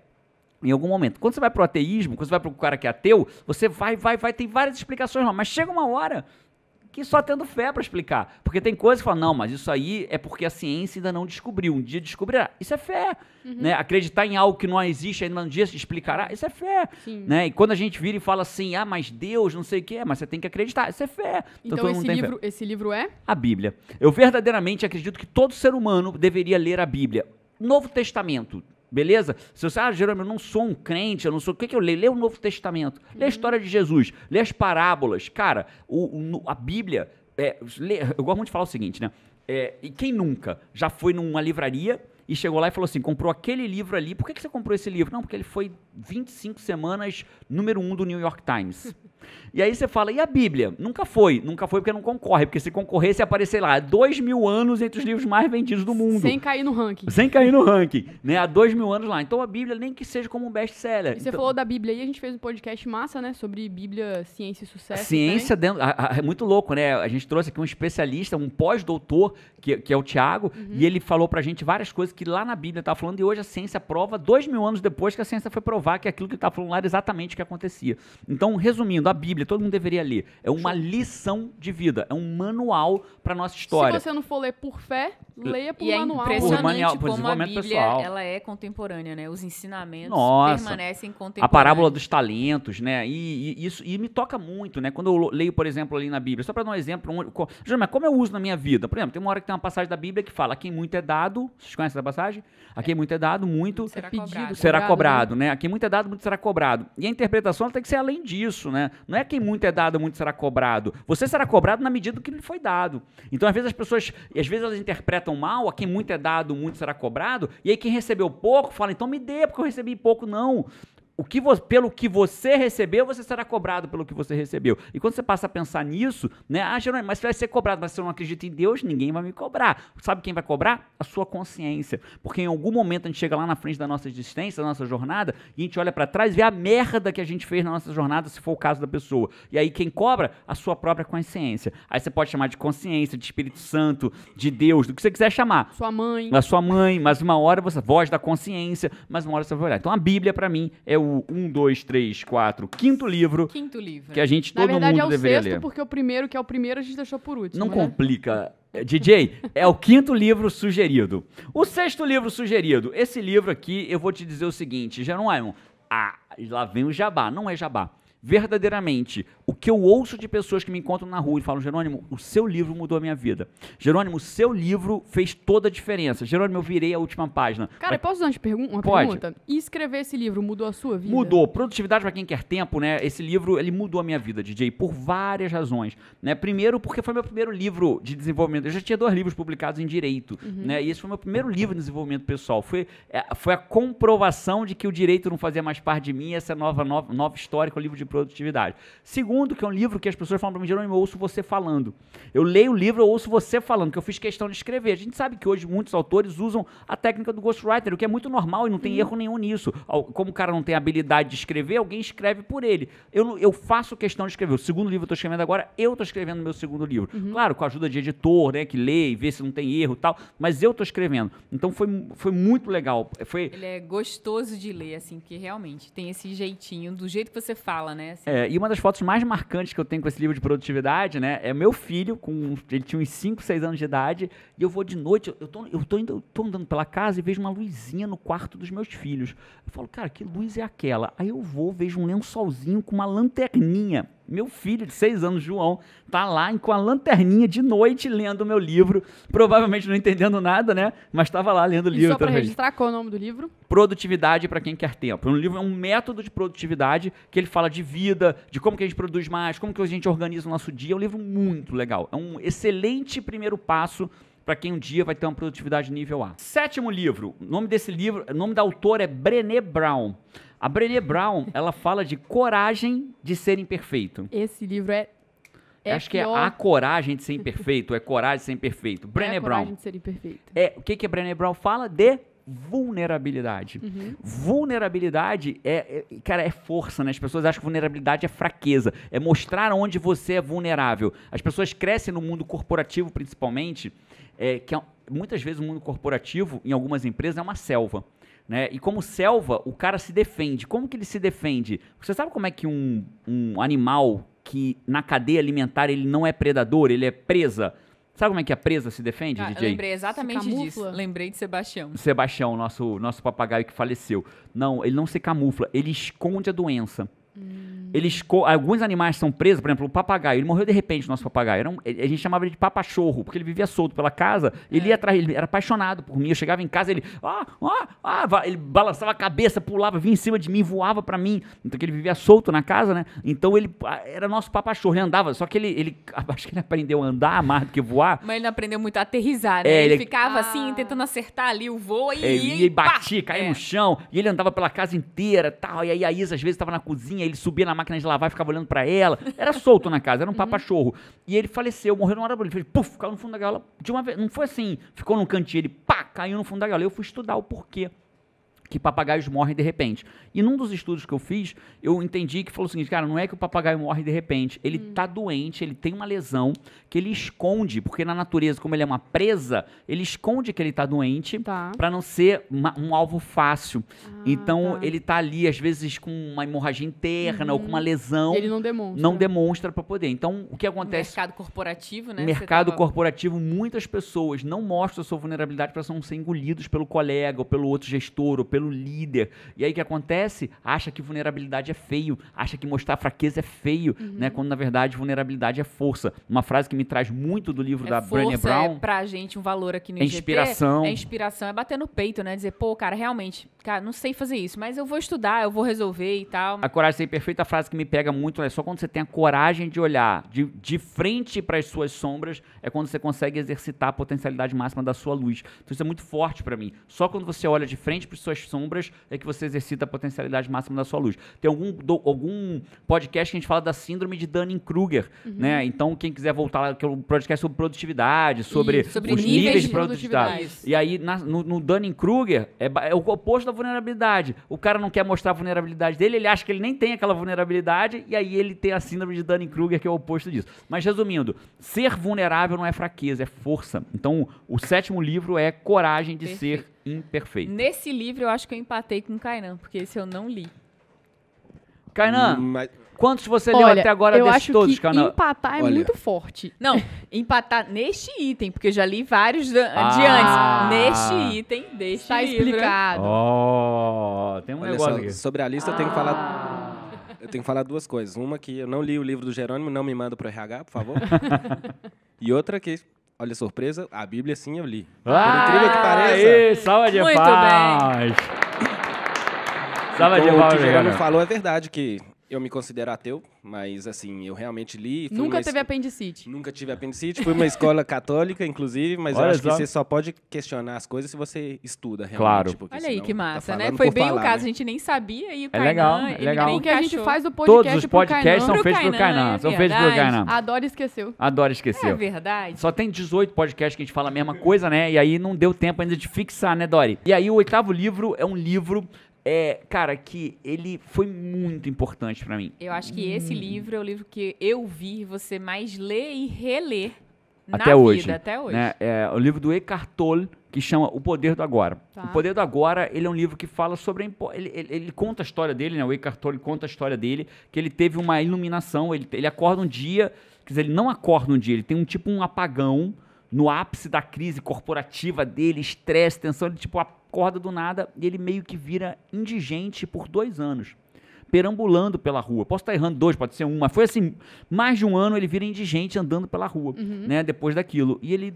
[SPEAKER 1] Em algum momento. Quando você vai pro ateísmo, quando você vai pro cara que é ateu, você vai, vai, vai, tem várias explicações. Mas chega uma hora que só tendo fé para explicar. Porque tem coisas que falam, não, mas isso aí é porque a ciência ainda não descobriu. Um dia descobrirá. Isso é fé. Né? Acreditar em algo que não existe ainda um dia se explicará. Isso é fé.
[SPEAKER 4] Sim.
[SPEAKER 1] Né? E quando a gente vira e fala assim, ah, mas Deus, não sei o que, mas você tem que acreditar. Isso é fé.
[SPEAKER 4] Então
[SPEAKER 1] mundo
[SPEAKER 4] esse
[SPEAKER 1] tem fé
[SPEAKER 4] livro, esse livro é?
[SPEAKER 1] a Bíblia. Eu verdadeiramente acredito que todo ser humano deveria ler a Bíblia. Novo Testamento, beleza? Se você, ah, Jerônimo, eu não sou um crente, eu não sou. O que, que eu leio? Lê o Novo Testamento. Lê a história de Jesus. Lê as parábolas. Cara, o- o- a Bíblia. é, eu gosto muito de falar o seguinte, né? É, e quem nunca já foi numa livraria e chegou lá e falou assim: comprou aquele livro ali. Por que, que você comprou esse livro? Não, porque ele foi 25 semanas número um do New York Times. E aí você fala, e a Bíblia? Nunca foi. Nunca foi porque não concorre. Porque se concorresse, ia aparecer lá, dois mil anos entre os livros mais vendidos do mundo.
[SPEAKER 4] Sem cair no ranking.
[SPEAKER 1] Sem cair no ranking, né? Há dois mil anos lá. Então a Bíblia nem que seja como um best-seller.
[SPEAKER 4] E você
[SPEAKER 1] Então,
[SPEAKER 4] falou da Bíblia aí, a gente fez um podcast massa, né? Sobre Bíblia, ciência e sucesso.
[SPEAKER 1] ciência dentro. a- a- é muito louco, né? A gente trouxe aqui um especialista, um pós-doutor, que, que é o Tiago, e ele falou pra gente várias coisas que lá na Bíblia estava falando, e hoje a ciência prova, dois mil anos depois que a ciência foi provar que aquilo que estava falando lá era exatamente o que acontecia. Então, resumindo, a Bíblia, todo mundo deveria ler. É uma lição de vida, é um manual pra nossa história.
[SPEAKER 4] Se você não for ler por fé, leia por
[SPEAKER 2] E é
[SPEAKER 4] manual.
[SPEAKER 1] Por
[SPEAKER 2] impressionante
[SPEAKER 1] manual, por
[SPEAKER 2] como a Bíblia
[SPEAKER 1] pessoal.
[SPEAKER 2] ela é contemporânea, né? Os ensinamentos
[SPEAKER 1] Nossa.
[SPEAKER 2] permanecem
[SPEAKER 1] A
[SPEAKER 2] contemporâneos.
[SPEAKER 1] parábola dos talentos, né? E, e isso e me toca muito, né? Quando eu leio, por exemplo, ali na Bíblia, só para dar um exemplo, um, como eu uso na minha vida? Por exemplo, tem uma hora que tem uma passagem da Bíblia que fala: a quem muito é dado, vocês conhecem essa passagem? A quem muito é dado, muito
[SPEAKER 2] Será
[SPEAKER 4] pedido,
[SPEAKER 2] cobrado.
[SPEAKER 1] será
[SPEAKER 4] cobrado,
[SPEAKER 1] cobrado, né? A quem muito é dado, muito será cobrado. E a interpretação ela tem que ser além disso, né? Não é quem muito é dado, muito será cobrado. Você será cobrado na medida do que lhe foi dado. Então, às vezes, as pessoas, às vezes elas interpretam mal, a quem muito é dado, muito será cobrado, e aí quem recebeu pouco fala, então me dê, porque eu recebi pouco. Não. O que pelo que você recebeu, você será cobrado pelo que você recebeu. E quando você passa a pensar nisso, né? Ah, Jerônimo, mas você vai ser cobrado, mas se eu não acredito em Deus, ninguém vai me cobrar. Sabe quem vai cobrar? A sua consciência. Porque em algum momento a gente chega lá na frente da nossa existência, da nossa jornada, e a gente olha pra trás e vê a merda que a gente fez na nossa jornada, se for o caso da pessoa. E aí quem cobra? A sua própria consciência. Aí você pode chamar de consciência, de Espírito Santo, de Deus, do que você quiser chamar
[SPEAKER 4] Sua mãe.
[SPEAKER 1] a sua mãe, mas uma hora você, voz da consciência, mas uma hora você vai olhar. Então a Bíblia, pra mim, é o 1, 2, 3, 4, quinto livro
[SPEAKER 2] Quinto livro.
[SPEAKER 1] que a gente,
[SPEAKER 4] Na
[SPEAKER 1] todo
[SPEAKER 4] verdade,
[SPEAKER 1] mundo
[SPEAKER 4] é o
[SPEAKER 1] deveria
[SPEAKER 4] sexto,
[SPEAKER 1] ler.
[SPEAKER 4] porque o primeiro, que é o primeiro, a gente deixou por último.
[SPEAKER 1] Não
[SPEAKER 4] né?
[SPEAKER 1] complica. É, DJ, é o quinto livro sugerido. O sexto livro sugerido. Esse livro aqui, eu vou te dizer o seguinte, Jerônimo. Ah, lá vem o jabá. Não é jabá. Verdadeiramente o que eu ouço de pessoas que me encontram na rua e falam, Jerônimo, o seu livro mudou a minha vida. Jerônimo, o seu livro fez toda a diferença. Jerônimo, eu virei a última página.
[SPEAKER 4] Cara,
[SPEAKER 1] Mas
[SPEAKER 4] eu posso fazer uma pergun- uma
[SPEAKER 1] Pode.
[SPEAKER 4] pergunta? E escrever esse livro mudou a sua vida?
[SPEAKER 1] Mudou. Produtividade para quem quer tempo, né? Esse livro, ele mudou a minha vida, DJ, por várias razões, né? Primeiro, porque foi meu primeiro livro de desenvolvimento. Eu já tinha dois livros publicados em direito, né? E esse foi meu primeiro livro de desenvolvimento pessoal. Foi, é, foi a comprovação de que o direito não fazia mais parte de mim, essa é nova, nova, nova história que o livro de produtividade. Segundo, que é um livro que as pessoas falam para mim, Jerônimo, eu ouço você falando. Eu leio o livro, eu ouço você falando, que eu fiz questão de escrever. A gente sabe que hoje muitos autores usam a técnica do ghostwriter, o que é muito normal e não tem erro nenhum nisso. Como o cara não tem habilidade de escrever, alguém escreve por ele. Eu, eu faço questão de escrever. O segundo livro eu estou escrevendo agora, eu estou escrevendo meu segundo livro. Claro, com a ajuda de editor, né, que lê e vê se não tem erro e tal, mas eu estou escrevendo. Então foi, foi muito legal. Foi,
[SPEAKER 2] Ele é gostoso de ler, assim, porque realmente tem esse jeitinho, do jeito que você fala, né? Assim.
[SPEAKER 1] É, e uma das fotos mais marcantes que eu tenho com esse livro de produtividade, né, é meu filho, com ele tinha uns 5, 6 anos de idade, e eu vou de noite, eu tô, eu tô, indo, eu tô andando pela casa e vejo uma luzinha no quarto dos meus filhos. Eu falo, cara, que luz é aquela? Aí eu vou, vejo um lençolzinho com uma lanterninha. Meu filho de 6 anos, João, tá lá com a lanterninha de noite lendo o meu livro, provavelmente não entendendo nada, né, mas estava lá lendo o
[SPEAKER 4] E
[SPEAKER 1] livro.
[SPEAKER 4] só pra
[SPEAKER 1] também.
[SPEAKER 4] registrar, qual é o nome do livro?
[SPEAKER 1] Produtividade para quem quer tempo. Um livro é um método de produtividade que ele fala de vida, de como que a gente produz mais, como que a gente organiza o nosso dia. É um livro muito legal. É um excelente primeiro passo para quem um dia vai ter uma produtividade nível A. Sétimo livro. O nome desse livro, o nome da autora é Brené Brown. A Brené Brown, ela fala de coragem de ser imperfeito.
[SPEAKER 4] Esse livro é. é
[SPEAKER 1] Acho que é
[SPEAKER 4] pior-
[SPEAKER 1] a coragem de ser imperfeito, é coragem de ser imperfeito.
[SPEAKER 4] é
[SPEAKER 1] Brené
[SPEAKER 4] a
[SPEAKER 1] Brown.
[SPEAKER 4] coragem de ser imperfeito.
[SPEAKER 1] É, o que, que a Brené Brown fala? De vulnerabilidade.
[SPEAKER 4] Uhum.
[SPEAKER 1] Vulnerabilidade é, é- cara, é força, né? As pessoas acham que vulnerabilidade é fraqueza, é mostrar onde você é vulnerável. As pessoas crescem no mundo corporativo, principalmente, é, que é- muitas vezes o mundo corporativo, em algumas empresas, é uma selva. Né? E como selva, o cara se defende. Como que ele se defende? Você sabe como é que um, um animal que na cadeia alimentar ele não é predador, ele é presa? Sabe como é que a presa se defende,
[SPEAKER 2] Ah, eu
[SPEAKER 1] DJ?
[SPEAKER 2] lembrei exatamente disso. Lembrei de Sebastião.
[SPEAKER 1] Sebastião, nosso, nosso papagaio que faleceu. Não, ele não se camufla, ele esconde a doença. Ele esco... Alguns animais são presos, por exemplo, o papagaio. Ele morreu de repente, o nosso papagaio. Era um- A gente chamava ele de papachorro, porque ele vivia solto pela casa. Ele ia atrás, ele era apaixonado por mim. Eu chegava em casa, ele. Ah, ah, ah, ele balançava a cabeça, pulava, vinha em cima de mim, voava pra mim. Então, que ele vivia solto na casa, né? Então, ele era nosso papachorro. Ele andava, só que ele, ele. Acho que ele aprendeu a andar mais do que voar.
[SPEAKER 2] Mas ele não aprendeu muito a aterrissar, né?
[SPEAKER 1] É,
[SPEAKER 2] ele,
[SPEAKER 1] ele-
[SPEAKER 2] ficava
[SPEAKER 4] Ah.
[SPEAKER 2] assim, tentando acertar ali o voo e,
[SPEAKER 1] É,
[SPEAKER 2] ia
[SPEAKER 1] ia e batia, caía
[SPEAKER 2] É.
[SPEAKER 1] no chão, e ele andava pela casa inteira tal. E aí a Isa às vezes estava na cozinha, ele subia na máquina de lavar e ficava olhando pra ela. Era solto na casa, era um papachorro. E ele faleceu, morreu numa hora ele fez puf, caiu no fundo da gaiola. De uma vez, não foi assim, ficou num cantinho, ele pá, caiu no fundo da gaiola. Eu fui estudar o porquê que papagaios morrem de repente. E num dos estudos que eu fiz, eu entendi que falou o seguinte, cara, não é que o papagaio morre de repente, ele tá doente, ele tem uma lesão que ele esconde, porque na natureza, como ele é uma presa, ele esconde que ele tá doente
[SPEAKER 4] Tá.
[SPEAKER 1] para não ser uma- um alvo fácil. então
[SPEAKER 4] tá.
[SPEAKER 1] ele tá ali às vezes com uma hemorragia interna ou com uma lesão,
[SPEAKER 4] E ele não demonstra.
[SPEAKER 1] não demonstra para poder. Então o que acontece
[SPEAKER 2] mercado corporativo, né?
[SPEAKER 1] Mercado
[SPEAKER 2] tava-
[SPEAKER 1] corporativo, muitas pessoas não mostram sua vulnerabilidade para não ser engolidos pelo colega, ou pelo outro gestor, ou pelo líder. E aí o que acontece? Acha que vulnerabilidade é feio, acha que mostrar fraqueza é feio,
[SPEAKER 2] Uhum.
[SPEAKER 1] né? Quando na verdade vulnerabilidade é força. Uma frase que me traz muito do livro
[SPEAKER 2] É
[SPEAKER 1] da
[SPEAKER 2] força,
[SPEAKER 1] Brené Brown.
[SPEAKER 2] é pra gente um valor aqui no
[SPEAKER 1] É
[SPEAKER 2] IGP.
[SPEAKER 1] inspiração.
[SPEAKER 2] É inspiração, é bater no peito, né? Dizer, pô, cara, realmente, cara, não sei fazer isso, mas eu vou estudar, eu vou resolver e tal.
[SPEAKER 1] A coragem ser perfeita, a frase que me pega muito é só quando você tem a coragem de olhar de, de frente para as suas sombras, é quando você consegue exercitar a potencialidade máxima da sua luz. Então isso é muito forte para mim. Só quando você olha de frente para suas sombras é que você exercita a potencialidade máxima da sua luz. Tem algum, do- algum podcast que a gente fala da síndrome de Dunning-Kruger, né? Então quem quiser voltar lá, que é um podcast sobre produtividade, sobre,
[SPEAKER 4] Isso,
[SPEAKER 2] sobre
[SPEAKER 1] os
[SPEAKER 2] níveis
[SPEAKER 1] níveis
[SPEAKER 2] de
[SPEAKER 1] de produtividade.
[SPEAKER 4] produtividade.
[SPEAKER 1] E aí, na- no, no Dunning-Kruger, é, é o oposto da vulnerabilidade. O cara não quer mostrar a vulnerabilidade dele, ele acha que ele nem tem aquela vulnerabilidade, e aí ele tem a síndrome de Dunning-Kruger, que é o oposto disso. Mas resumindo, ser vulnerável não é fraqueza, é força. Então, o sétimo livro é Coragem de ser imperfeito.
[SPEAKER 2] Nesse livro eu acho que eu empatei com o Kainan, porque esse eu não li.
[SPEAKER 1] Kainan,
[SPEAKER 3] Mas,
[SPEAKER 1] quantos você leu
[SPEAKER 4] Olha,
[SPEAKER 1] até agora
[SPEAKER 4] eu
[SPEAKER 1] desses
[SPEAKER 4] acho
[SPEAKER 1] todos,
[SPEAKER 4] que
[SPEAKER 1] Kainan?
[SPEAKER 4] empatar é
[SPEAKER 3] Olha.
[SPEAKER 4] muito forte.
[SPEAKER 2] Não, empatar neste item, porque eu já li vários de
[SPEAKER 1] Ah.
[SPEAKER 2] antes. Neste item, deste
[SPEAKER 4] Tá
[SPEAKER 2] livro.
[SPEAKER 4] explicado.
[SPEAKER 1] Oh, tem um
[SPEAKER 3] olha
[SPEAKER 1] negócio
[SPEAKER 3] só,
[SPEAKER 1] aqui.
[SPEAKER 3] sobre a lista eu tenho que falar. Eu tenho que falar duas coisas. Uma que eu não li o livro do Jerônimo, não me manda pro RH, por favor. e outra que, olha a surpresa, a Bíblia sim eu li. Por incrível que pareça.
[SPEAKER 1] Aê, salva de
[SPEAKER 2] Muito
[SPEAKER 1] palmas. Salva de
[SPEAKER 3] Então, o que o
[SPEAKER 1] galera.
[SPEAKER 3] falou é verdade, que eu me considero ateu, mas assim, eu realmente li. fui
[SPEAKER 4] Nunca teve
[SPEAKER 3] es-
[SPEAKER 4] apendicite.
[SPEAKER 3] Nunca tive apendicite, fui uma escola católica, inclusive, mas
[SPEAKER 1] Olha
[SPEAKER 3] eu acho
[SPEAKER 1] só.
[SPEAKER 3] que você só pode questionar as coisas se você estuda realmente.
[SPEAKER 1] Claro.
[SPEAKER 3] porque
[SPEAKER 2] Olha aí que
[SPEAKER 3] tá
[SPEAKER 2] massa, né?
[SPEAKER 3] falando
[SPEAKER 2] Foi bem
[SPEAKER 3] falar,
[SPEAKER 2] o caso,
[SPEAKER 3] né?
[SPEAKER 2] a gente nem sabia e o
[SPEAKER 1] É
[SPEAKER 2] Kainan,
[SPEAKER 1] legal, é
[SPEAKER 2] ele
[SPEAKER 1] legal.
[SPEAKER 2] bem
[SPEAKER 4] O que a gente faz do podcast
[SPEAKER 1] Todos os podcasts são feitos pro
[SPEAKER 2] Kainan, é
[SPEAKER 1] São feitos pro. Kainan.
[SPEAKER 4] A Dora esqueceu.
[SPEAKER 1] Adoro
[SPEAKER 2] É
[SPEAKER 1] esquecer.
[SPEAKER 2] verdade.
[SPEAKER 1] Só tem 18 podcasts que a gente fala a mesma coisa, né? E aí não deu tempo ainda de fixar, né, Dori? E aí o oitavo livro é um livro, é, cara, que ele foi muito importante pra mim.
[SPEAKER 2] Eu acho que esse livro é o livro que eu vi você mais ler e reler
[SPEAKER 1] Até
[SPEAKER 2] na
[SPEAKER 1] hoje,
[SPEAKER 2] vida, até hoje.
[SPEAKER 1] Né? É o livro do Eckhart Tolle, que chama O Poder do Agora.
[SPEAKER 4] Tá.
[SPEAKER 1] O Poder do Agora, ele é um livro que fala sobre a impo- ele, ele, ele conta a história dele, né? O Eckhart Tolle conta a história dele, que ele teve uma iluminação, ele, ele acorda um dia, quer dizer, ele não acorda um dia, ele tem um tipo um apagão no ápice da crise corporativa dele, estresse, tensão, ele tipo acorda do nada e ele meio que vira indigente por dois anos. Perambulando pela rua. Posso estar errando dois, pode ser um, mas foi assim, mais de um ano ele vira indigente andando pela rua, né? Depois daquilo. E ele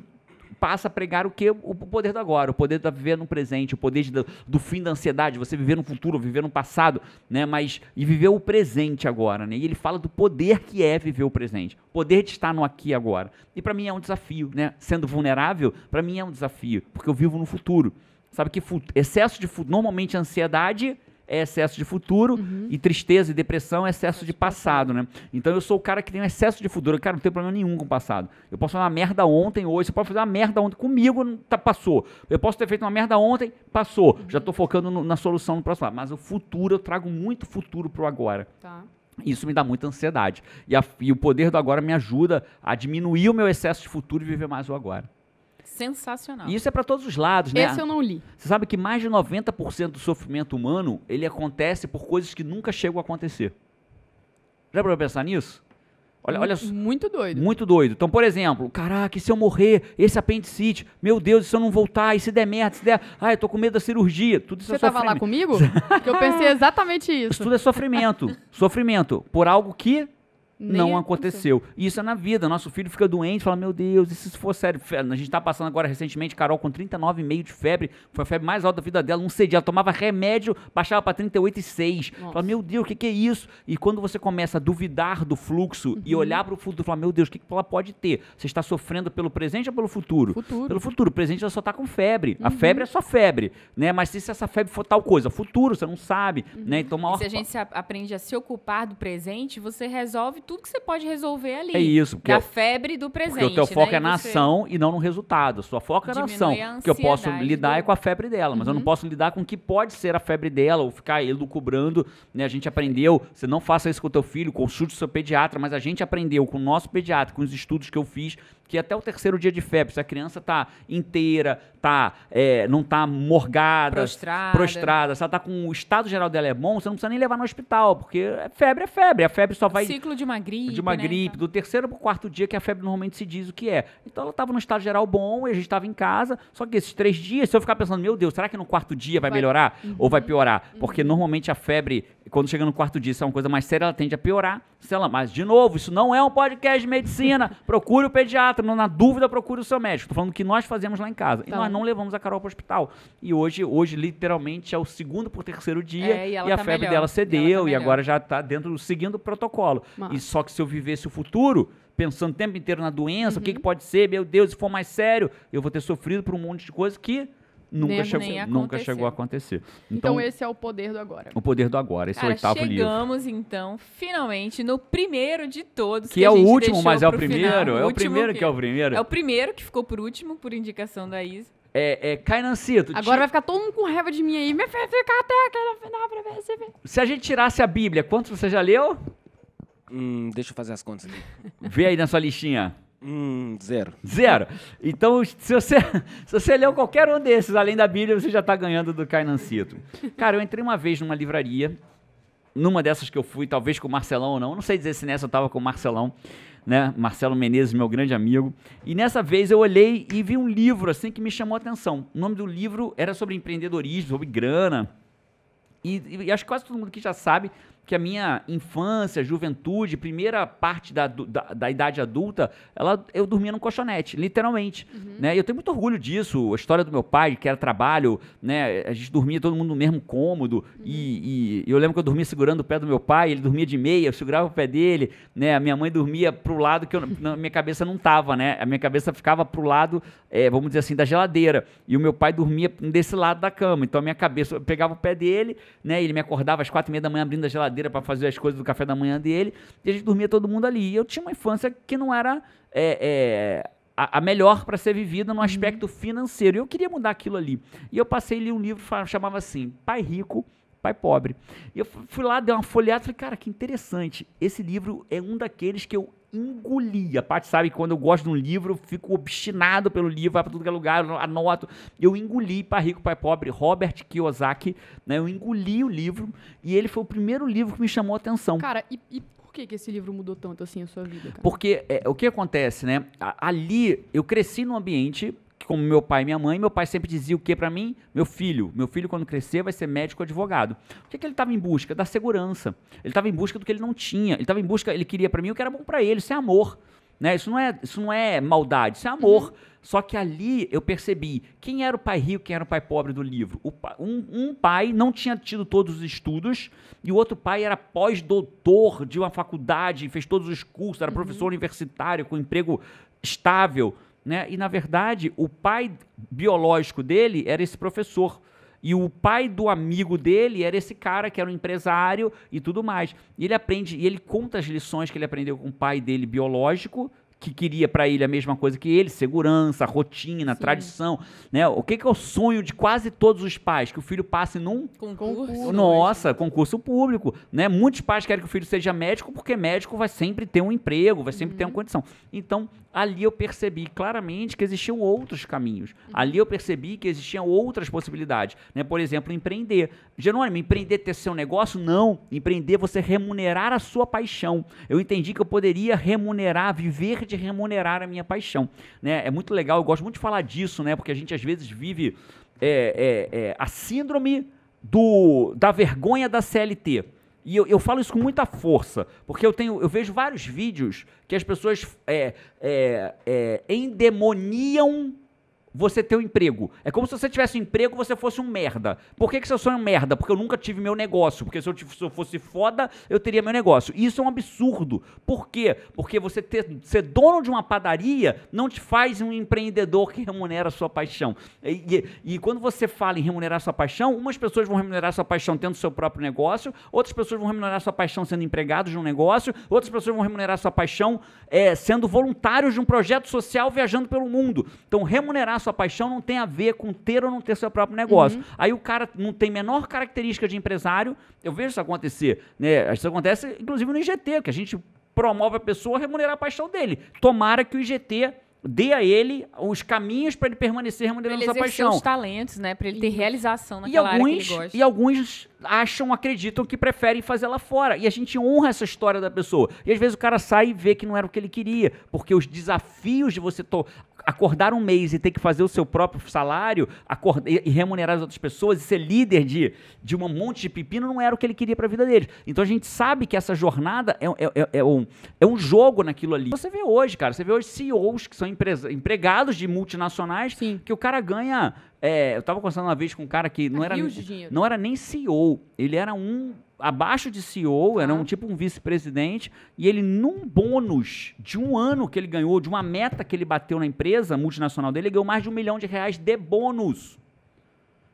[SPEAKER 1] passa a pregar o que? O poder do agora, o poder de viver no presente, o poder de- do, fim da ansiedade, você viver no futuro, viver no passado, né? Mas e viver o presente agora, né? E ele fala do poder que é viver o presente, o poder de estar no aqui e agora. E para mim é um desafio, né? Sendo vulnerável, para mim é um desafio, porque eu vivo no futuro. Sabe que excesso de futuro, normalmente ansiedade é excesso de futuro e tristeza e depressão é excesso de passado, né? Então eu sou o cara que tem um excesso de futuro. Cara, não tenho problema nenhum com o passado. Eu posso fazer uma merda ontem, hoje. Você pode fazer uma merda ontem comigo, tá, passou. Eu posso ter feito uma merda ontem, passou. Já tô focando no- na solução no próximo. lado. Mas o futuro, eu trago muito futuro pro agora.
[SPEAKER 4] Tá.
[SPEAKER 1] Isso me dá muita ansiedade. E, a- e o poder do agora me ajuda a diminuir o meu excesso de futuro e viver mais o agora.
[SPEAKER 2] Sensacional.
[SPEAKER 1] E isso é para todos os lados, né?
[SPEAKER 4] Esse eu não li.
[SPEAKER 1] Você sabe que mais de 90% do sofrimento humano, ele acontece por coisas que nunca chegam a acontecer. Já para pensar nisso? Olha, olha,
[SPEAKER 4] Muito doido.
[SPEAKER 1] muito doido. Então, por exemplo, caraca, e se eu morrer, esse apendicite, meu Deus, e se eu não voltar, e se der merda, se der, ai, eu tô com medo da cirurgia, tudo isso
[SPEAKER 4] Você
[SPEAKER 1] é
[SPEAKER 4] tava lá
[SPEAKER 1] sofrimento.
[SPEAKER 4] comigo? Porque eu pensei exatamente
[SPEAKER 1] Isso
[SPEAKER 4] isso.
[SPEAKER 1] tudo é sofrimento. sofrimento por algo que
[SPEAKER 4] Nem
[SPEAKER 1] não aconteceu. E isso é na vida. Nosso filho fica doente, fala, meu Deus, e se for sério? A gente tá passando agora recentemente, Carol com 39,5 de febre, foi a febre mais alta da vida dela, um CD, ela tomava remédio, baixava pra 38,6.
[SPEAKER 4] Nossa.
[SPEAKER 1] Fala, meu Deus, o que, que é isso? E quando você começa a duvidar do fluxo e
[SPEAKER 4] Uhum.
[SPEAKER 1] olhar para o futuro, falar, meu Deus, o que, que ela pode ter? Você está sofrendo pelo presente ou pelo futuro?
[SPEAKER 4] Futuro.
[SPEAKER 1] Pelo futuro. O presente ela só tá com febre.
[SPEAKER 4] Uhum.
[SPEAKER 1] A febre é só febre, né? Mas se essa febre for tal coisa, futuro, você não sabe, né? Então,
[SPEAKER 2] E
[SPEAKER 1] maior
[SPEAKER 2] se a gente se aprende a se ocupar do presente, você resolve tudo que você pode resolver ali.
[SPEAKER 1] É isso, porque
[SPEAKER 2] Da
[SPEAKER 1] eu-
[SPEAKER 2] febre do presente.
[SPEAKER 1] Porque o teu foco
[SPEAKER 2] né?
[SPEAKER 1] é
[SPEAKER 2] E
[SPEAKER 1] na ação e não no resultado. A sua foco é na ação. O que eu posso lidar
[SPEAKER 2] do-
[SPEAKER 1] é com a febre dela, mas eu não posso lidar com o que pode ser a febre dela ou ficar elucubrando. Né? A gente aprendeu, você não faça isso com o teu filho, consulte o seu pediatra, mas a gente aprendeu com o nosso pediatra, com os estudos que eu fiz, que até o terceiro dia de febre, se a criança tá inteira, tá, é, não tá morgada,
[SPEAKER 2] Prostrada.
[SPEAKER 1] prostrada, se ela tá com o estado geral dela é bom, você não precisa nem levar no hospital, porque é febre é febre. A febre só vai
[SPEAKER 2] Ciclo de uma gripe.
[SPEAKER 1] de uma
[SPEAKER 2] né?
[SPEAKER 1] gripe, do terceiro pro quarto dia, que a febre normalmente se diz o que é. Então ela estava no estado geral bom e a gente estava em casa. Só que esses três dias, se eu ficar pensando, meu Deus, será que no quarto dia vai,
[SPEAKER 4] Vai.
[SPEAKER 1] melhorar ou vai piorar? Porque normalmente a febre, quando chega no quarto dia, se é uma coisa mais séria, ela tende a piorar. Se ela, mas, de novo, isso não é um podcast de medicina. procure o pediatra. Na dúvida, procure o seu médico. Tô falando que nós fazemos lá em casa. E
[SPEAKER 4] Tá.
[SPEAKER 1] nós não levamos a Carol para o hospital. E hoje, hoje, literalmente, é o segundo pro terceiro dia.
[SPEAKER 2] É, e
[SPEAKER 1] e, a
[SPEAKER 2] tá
[SPEAKER 1] febre
[SPEAKER 2] melhor.
[SPEAKER 1] dela
[SPEAKER 2] E ela
[SPEAKER 1] cedeu.
[SPEAKER 2] tá
[SPEAKER 1] E, agora já está dentro, seguindo o protocolo. E só que se eu vivesse o futuro, pensando o tempo inteiro na doença, o
[SPEAKER 2] Uhum.
[SPEAKER 1] que, que pode ser, meu Deus, se for mais sério, eu vou ter sofrido por um monte de coisa que nunca,
[SPEAKER 4] Nem-
[SPEAKER 1] chegou,
[SPEAKER 2] nem
[SPEAKER 1] nunca chegou a acontecer.
[SPEAKER 4] Então,
[SPEAKER 1] Então,
[SPEAKER 4] esse é o poder do agora.
[SPEAKER 1] o poder do agora, esse é o
[SPEAKER 2] Cara,
[SPEAKER 1] oitavo livro.
[SPEAKER 2] chegamos então, finalmente, no primeiro de todos.
[SPEAKER 1] Que é
[SPEAKER 2] a
[SPEAKER 1] o último, mas é o primeiro.
[SPEAKER 2] final.
[SPEAKER 1] É o primeiro que é o primeiro.
[SPEAKER 2] É o primeiro que ficou por último, por indicação da Isa.
[SPEAKER 1] É, é Cainancito.
[SPEAKER 4] Agora vai ficar todo mundo com raiva de mim aí. Me fez ficar até final pra ver se vê.
[SPEAKER 1] Se a gente tirasse a Bíblia, quantos você já leu?
[SPEAKER 3] Hum, deixa eu fazer as contas aqui.
[SPEAKER 1] Vê aí na sua listinha.
[SPEAKER 3] Hum, zero.
[SPEAKER 1] Zero. Então, se você, se você leu qualquer um desses, além da Bíblia, você já está ganhando do Cainancito. Cara, eu entrei uma vez numa livraria, numa dessas que eu fui, talvez com o Marcelão ou não, não sei dizer se nessa eu estava com o Marcelão, né? Marcelo Menezes, meu grande amigo. E nessa vez eu olhei e vi um livro assim que me chamou a atenção. O nome do livro era sobre empreendedorismo, sobre grana. E, e acho que quase todo mundo aqui já sabe que a minha infância, juventude, primeira parte da, da, da idade adulta, ela, eu dormia num colchonete, literalmente. Né? E eu tenho muito orgulho disso. A história do meu pai, que era trabalho, né? a gente dormia todo mundo no mesmo cômodo. E, e eu lembro que eu dormia segurando o pé do meu pai, ele dormia de meia, eu segurava o pé dele. Né? A minha mãe dormia pro lado que eu, na minha cabeça não tava, né? A minha cabeça ficava pro lado, eh, vamos dizer assim, da geladeira. E o meu pai dormia desse lado da cama. Então a minha cabeça, eu pegava o pé dele, né? Ele me acordava às quatro e meia da manhã abrindo a geladeira para fazer as coisas do café da manhã dele. E a gente dormia todo mundo ali. E eu tinha uma infância que não era é, é, a, a melhor para ser vivida no aspecto financeiro. E eu queria mudar aquilo ali. E eu passei ali um livro que chamava assim: Pai Rico. Pai pobre. E eu fu- fui lá, dei uma folhada e falei, cara, que interessante. Esse livro é um daqueles que eu engoli. A parte sabe que quando eu gosto de um livro, fico obstinado pelo livro, vai pra tudo que é lugar, eu anoto. Eu engoli Pai Rico, Pai Pobre, Robert Kiyosaki, né? Eu engoli o livro e ele foi o primeiro livro que me chamou a atenção.
[SPEAKER 4] Cara, e, e por que, que esse livro mudou tanto assim a sua vida, cara?
[SPEAKER 1] Porque é, o que acontece, né? Ali eu cresci num ambiente como meu pai e minha mãe, meu pai sempre dizia o que pra mim? Meu filho, meu filho quando crescer vai ser médico ou advogado. O que, que ele estava em busca? Da segurança. Ele estava em busca do que ele não tinha. Ele estava em busca, ele queria pra mim o que era bom pra ele, isso é amor. Né? Isso, não é, isso não é maldade, isso é amor. Só que ali eu percebi quem era o pai rico, quem era o pai pobre do livro. Um, um pai não tinha tido todos os estudos e o outro pai era pós-doutor de uma faculdade, fez todos os cursos, era professor universitário com emprego estável. Né? E, na verdade, o pai biológico dele era esse professor. E o pai do amigo dele era esse cara que era um empresário e tudo mais. E ele aprende, e ele conta as lições que ele aprendeu com o pai dele biológico, que queria pra ele a mesma coisa que ele, segurança, rotina, tradição, né? O que, que é o sonho de quase todos os pais? Que o filho passe num
[SPEAKER 2] Concurso.
[SPEAKER 1] nossa, concurso público, né? Muitos pais querem que o filho seja médico porque médico vai sempre ter um emprego, vai sempre ter uma condição. Então, ali eu percebi claramente que existiam outros caminhos. Ali eu percebi que existiam outras possibilidades, né? Por exemplo, empreender. Jerônimo, empreender ter seu negócio? Não. Empreender você remunerar a sua paixão. Eu entendi que eu poderia remunerar, viver de remunerar a minha paixão, né? É muito legal, eu gosto muito de falar disso, né? Porque a gente às vezes vive é, é, é, a síndrome do, da vergonha da CLT. E eu, eu falo isso com muita força, porque eu tenho, eu vejo vários vídeos que as pessoas é, é, é, endemoniam você ter um emprego. É como se você tivesse um emprego você fosse um merda. Por que, que seu sonho é um merda? Porque eu nunca tive meu negócio. Porque se eu, se eu fosse foda, eu teria meu negócio. E isso é um absurdo. Por quê? Porque você ter, ser dono de uma padaria não te faz um empreendedor que remunera a sua paixão. E, e- e quando você fala em remunerar sua paixão, umas pessoas vão remunerar sua paixão tendo seu próprio negócio, outras pessoas vão remunerar sua paixão sendo empregados de um negócio, outras pessoas vão remunerar sua paixão é, sendo voluntários de um projeto social viajando pelo mundo. Então, remunerar a sua paixão não tem a ver com ter ou não ter seu próprio negócio. Aí o cara não tem menor característica de empresário. Eu vejo isso acontecer. Né? Isso acontece, inclusive, no IGT, que a gente promove a pessoa a remunerar a paixão dele. Tomara que o IGT dê a ele os caminhos para ele permanecer remunerando
[SPEAKER 2] ele
[SPEAKER 1] a sua paixão.
[SPEAKER 2] os talentos, né? Pra ele ter realização
[SPEAKER 1] E
[SPEAKER 2] naquela área que
[SPEAKER 1] alguns,
[SPEAKER 2] ele gosta.
[SPEAKER 1] e alguns acham, acreditam que preferem fazer lá fora. E a gente honra essa história da pessoa. E às vezes o cara sai e vê que não era o que ele queria. Porque os desafios de você to- acordar um mês e ter que fazer o seu próprio salário acordar, e remunerar as outras pessoas e ser líder de, de um monte de pepino não era o que ele queria para a vida dele. Então a gente sabe que essa jornada é, é, é- é um, é um jogo naquilo ali. Você vê hoje, cara, você vê hoje CEOs que são empresa- empregados de multinacionais
[SPEAKER 4] Sim.
[SPEAKER 1] que o cara ganha. é, eu tava conversando uma vez com um cara que não era,
[SPEAKER 4] de dinheiro.
[SPEAKER 1] não era nem CEO, ele era um abaixo de CEO, era
[SPEAKER 4] Ah.
[SPEAKER 1] um tipo um vice-presidente, e ele num bônus de um ano que ele ganhou, de uma meta que ele bateu na empresa multinacional dele, ele ganhou mais de um milhão de reais de bônus.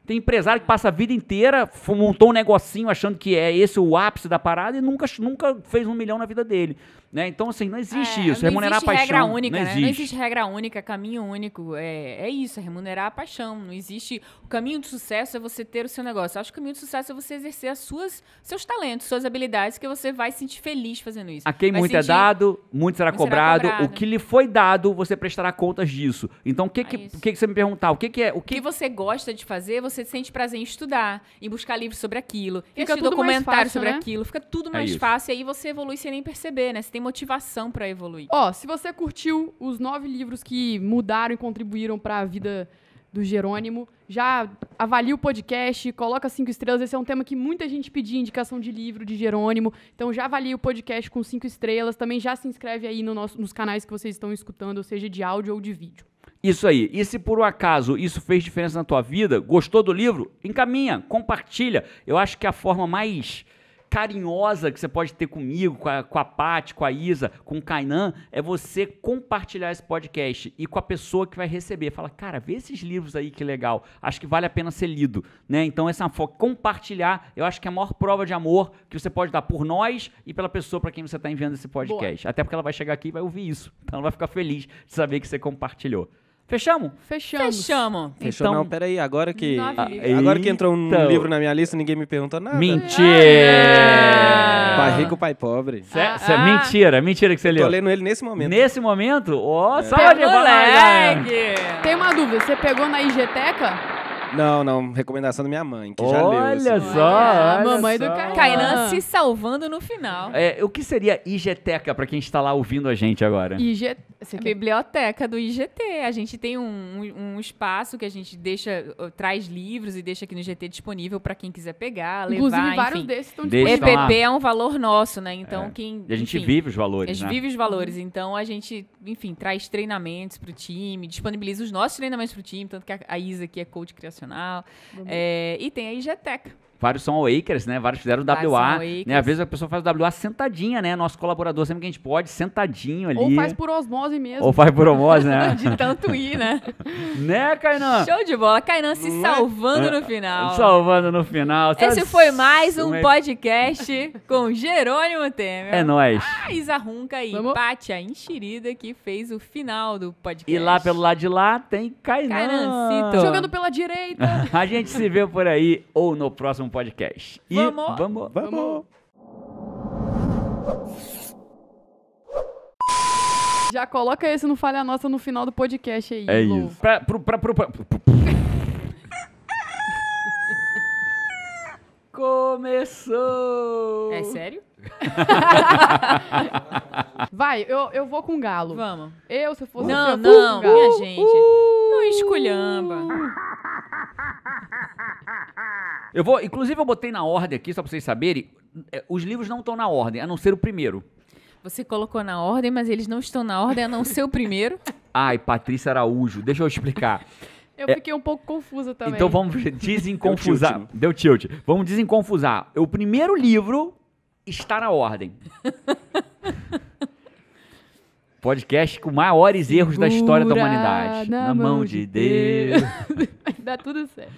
[SPEAKER 1] Tem empresário que passa a vida inteira, montou um negocinho achando que é esse o ápice da parada e nunca, nunca fez um milhão na vida dele. Né? Então, assim, não existe
[SPEAKER 2] É,
[SPEAKER 1] isso.
[SPEAKER 2] não
[SPEAKER 1] remunerar
[SPEAKER 2] existe
[SPEAKER 1] a paixão.
[SPEAKER 2] regra única,
[SPEAKER 1] não
[SPEAKER 2] né?
[SPEAKER 1] existe.
[SPEAKER 2] Não existe regra única, caminho único. É, é isso, é remunerar a paixão. Não existe. O caminho do sucesso é você ter o seu negócio. Eu acho que o caminho do sucesso é você exercer as suas, seus talentos, suas habilidades, que você vai se sentir feliz fazendo isso.
[SPEAKER 1] A quem
[SPEAKER 2] Vai
[SPEAKER 1] muito é
[SPEAKER 2] sentir-
[SPEAKER 1] dado, muito será
[SPEAKER 2] muito será
[SPEAKER 1] cobrado.
[SPEAKER 2] cobrado.
[SPEAKER 1] O que lhe foi dado, você prestará contas disso. Então, o que,
[SPEAKER 2] É
[SPEAKER 1] que, o que, que você me perguntar? O que, que é. O
[SPEAKER 2] que
[SPEAKER 1] que,
[SPEAKER 2] você gosta de fazer, você sente prazer em estudar, em buscar livros sobre aquilo, em
[SPEAKER 4] Fica
[SPEAKER 2] assistir
[SPEAKER 4] tudo mais
[SPEAKER 2] documentário
[SPEAKER 4] fácil,
[SPEAKER 2] sobre
[SPEAKER 4] né?
[SPEAKER 2] aquilo. Fica tudo
[SPEAKER 1] É
[SPEAKER 2] mais fácil e aí você evolui sem nem perceber, né? Você tem motivação pra evoluir.
[SPEAKER 4] Ó, se você curtiu os nove livros que mudaram e contribuíram pra vida do Jerônimo. Já avalia o podcast, coloca cinco estrelas. Esse é um tema que muita gente pedia, indicação de livro de Jerônimo. Então já avalia o podcast com cinco estrelas. Também já se inscreve aí no nosso, nos canais que vocês estão escutando, seja de áudio ou de vídeo.
[SPEAKER 1] Isso aí. E se por um acaso isso fez diferença na tua vida, gostou do livro, encaminha, compartilha. Eu acho que a forma mais carinhosa que você pode ter comigo, com a, com a Paty, com a Isa, com o Kainan, é você compartilhar esse podcast e com a pessoa que vai receber. Fala, cara, vê esses livros aí que legal. Acho que vale a pena ser lido. Né? Então, essa forma, compartilhar, eu acho que é a maior prova de amor que você pode dar por nós e pela pessoa para quem você está enviando esse podcast. Boa. Até porque ela vai chegar aqui e vai ouvir isso. Então, ela vai ficar feliz de saber que você compartilhou. Fechamos?
[SPEAKER 4] Fechamos.
[SPEAKER 2] Fechamos.
[SPEAKER 3] Fechou
[SPEAKER 1] Então-
[SPEAKER 3] não, peraí, agora que...
[SPEAKER 2] Nove
[SPEAKER 3] Ah. Agora que entrou um
[SPEAKER 1] Então.
[SPEAKER 3] livro na minha lista, ninguém me perguntou nada.
[SPEAKER 1] Mentira!
[SPEAKER 3] Pai rico, pai pobre.
[SPEAKER 1] Cê- cê- mentira, mentira que você
[SPEAKER 3] Tô
[SPEAKER 1] leu.
[SPEAKER 3] lendo ele nesse momento.
[SPEAKER 1] Nesse momento, ó,
[SPEAKER 3] É.
[SPEAKER 1] salva de!
[SPEAKER 4] Tem uma dúvida, você pegou na IGTeca?
[SPEAKER 3] Não, não, recomendação da minha mãe, que já leu.
[SPEAKER 1] Olha
[SPEAKER 3] assim.
[SPEAKER 1] só,
[SPEAKER 4] Olha,
[SPEAKER 1] olha
[SPEAKER 4] mamãe do
[SPEAKER 1] só.
[SPEAKER 4] Kainan.
[SPEAKER 2] Kainan se salvando no final.
[SPEAKER 1] É, o que seria IGTeca para quem está lá ouvindo a gente agora?
[SPEAKER 4] IG...
[SPEAKER 2] A
[SPEAKER 4] quer...
[SPEAKER 2] biblioteca do IGT. A gente tem um, um- espaço que a gente deixa, traz livros e deixa aqui no IGT disponível para quem quiser pegar,
[SPEAKER 4] Inclusive,
[SPEAKER 2] levar,
[SPEAKER 4] vários
[SPEAKER 2] enfim.
[SPEAKER 4] desses estão disponíveis.
[SPEAKER 2] EPP é um valor nosso, né? Então, quem.
[SPEAKER 1] E a gente
[SPEAKER 2] enfim,
[SPEAKER 1] vive os
[SPEAKER 2] A
[SPEAKER 1] valores,
[SPEAKER 2] gente
[SPEAKER 1] né?
[SPEAKER 2] vive os valores. Então, a gente, enfim, traz treinamentos pro time, disponibiliza os nossos treinamentos pro time, tanto que a- a Isa aqui é coach criacional. É, e tem a IGTeca.
[SPEAKER 1] Vários são awakers, né? Vários fizeram
[SPEAKER 2] Vários
[SPEAKER 1] WA. Né? Às vezes a pessoa faz o WA sentadinha, né? Nosso colaborador, sempre que a gente pode, sentadinho ali.
[SPEAKER 4] Ou faz por osmose mesmo.
[SPEAKER 1] Ou faz por homose, né?
[SPEAKER 2] De tanto ir, né?
[SPEAKER 1] né, Kainan?
[SPEAKER 2] Show de bola. Kainan se
[SPEAKER 3] Não é?
[SPEAKER 2] salvando no final.
[SPEAKER 1] Salvando no final.
[SPEAKER 2] Esse foi mais um podcast com Jerônimo Temer.
[SPEAKER 1] É nóis.
[SPEAKER 2] A Isa Runca e
[SPEAKER 4] Vamos.
[SPEAKER 2] Pátia Enxerida, que fez o final do podcast.
[SPEAKER 1] E lá pelo lado de lá tem Kainan.
[SPEAKER 2] Kainancito.
[SPEAKER 4] Jogando pela direita.
[SPEAKER 1] A gente se vê por aí ou no próximo podcast. E
[SPEAKER 2] Vamos.
[SPEAKER 1] vamos.
[SPEAKER 3] Vamos.
[SPEAKER 4] Já coloca esse no Falha Nossa no final do podcast aí.
[SPEAKER 1] É isso. Pra, pro, pra, pro, pra- Começou!
[SPEAKER 2] É sério?
[SPEAKER 4] Vai, eu, eu vou com galo.
[SPEAKER 2] Vamos.
[SPEAKER 4] Eu, se fosse
[SPEAKER 2] Não,
[SPEAKER 4] eu,
[SPEAKER 2] não,
[SPEAKER 4] com galo.
[SPEAKER 2] minha gente. Não esculhamba.
[SPEAKER 1] Eu vou, inclusive eu botei na ordem aqui, só pra vocês saberem, é, os livros não estão na ordem, a não ser o primeiro.
[SPEAKER 2] Você colocou na ordem, mas eles não estão na ordem, a não ser o primeiro.
[SPEAKER 1] Ai, Patrícia Araújo, deixa eu explicar.
[SPEAKER 4] Eu fiquei um pouco confusa também.
[SPEAKER 1] Então vamos desenconfusar. Deu tilt. Vamos desenconfusar. O primeiro livro está na ordem. Podcast com maiores erros da história da humanidade.
[SPEAKER 4] na
[SPEAKER 1] Na mão
[SPEAKER 4] mão
[SPEAKER 1] de
[SPEAKER 4] de
[SPEAKER 1] Deus.
[SPEAKER 4] Dá tudo certo.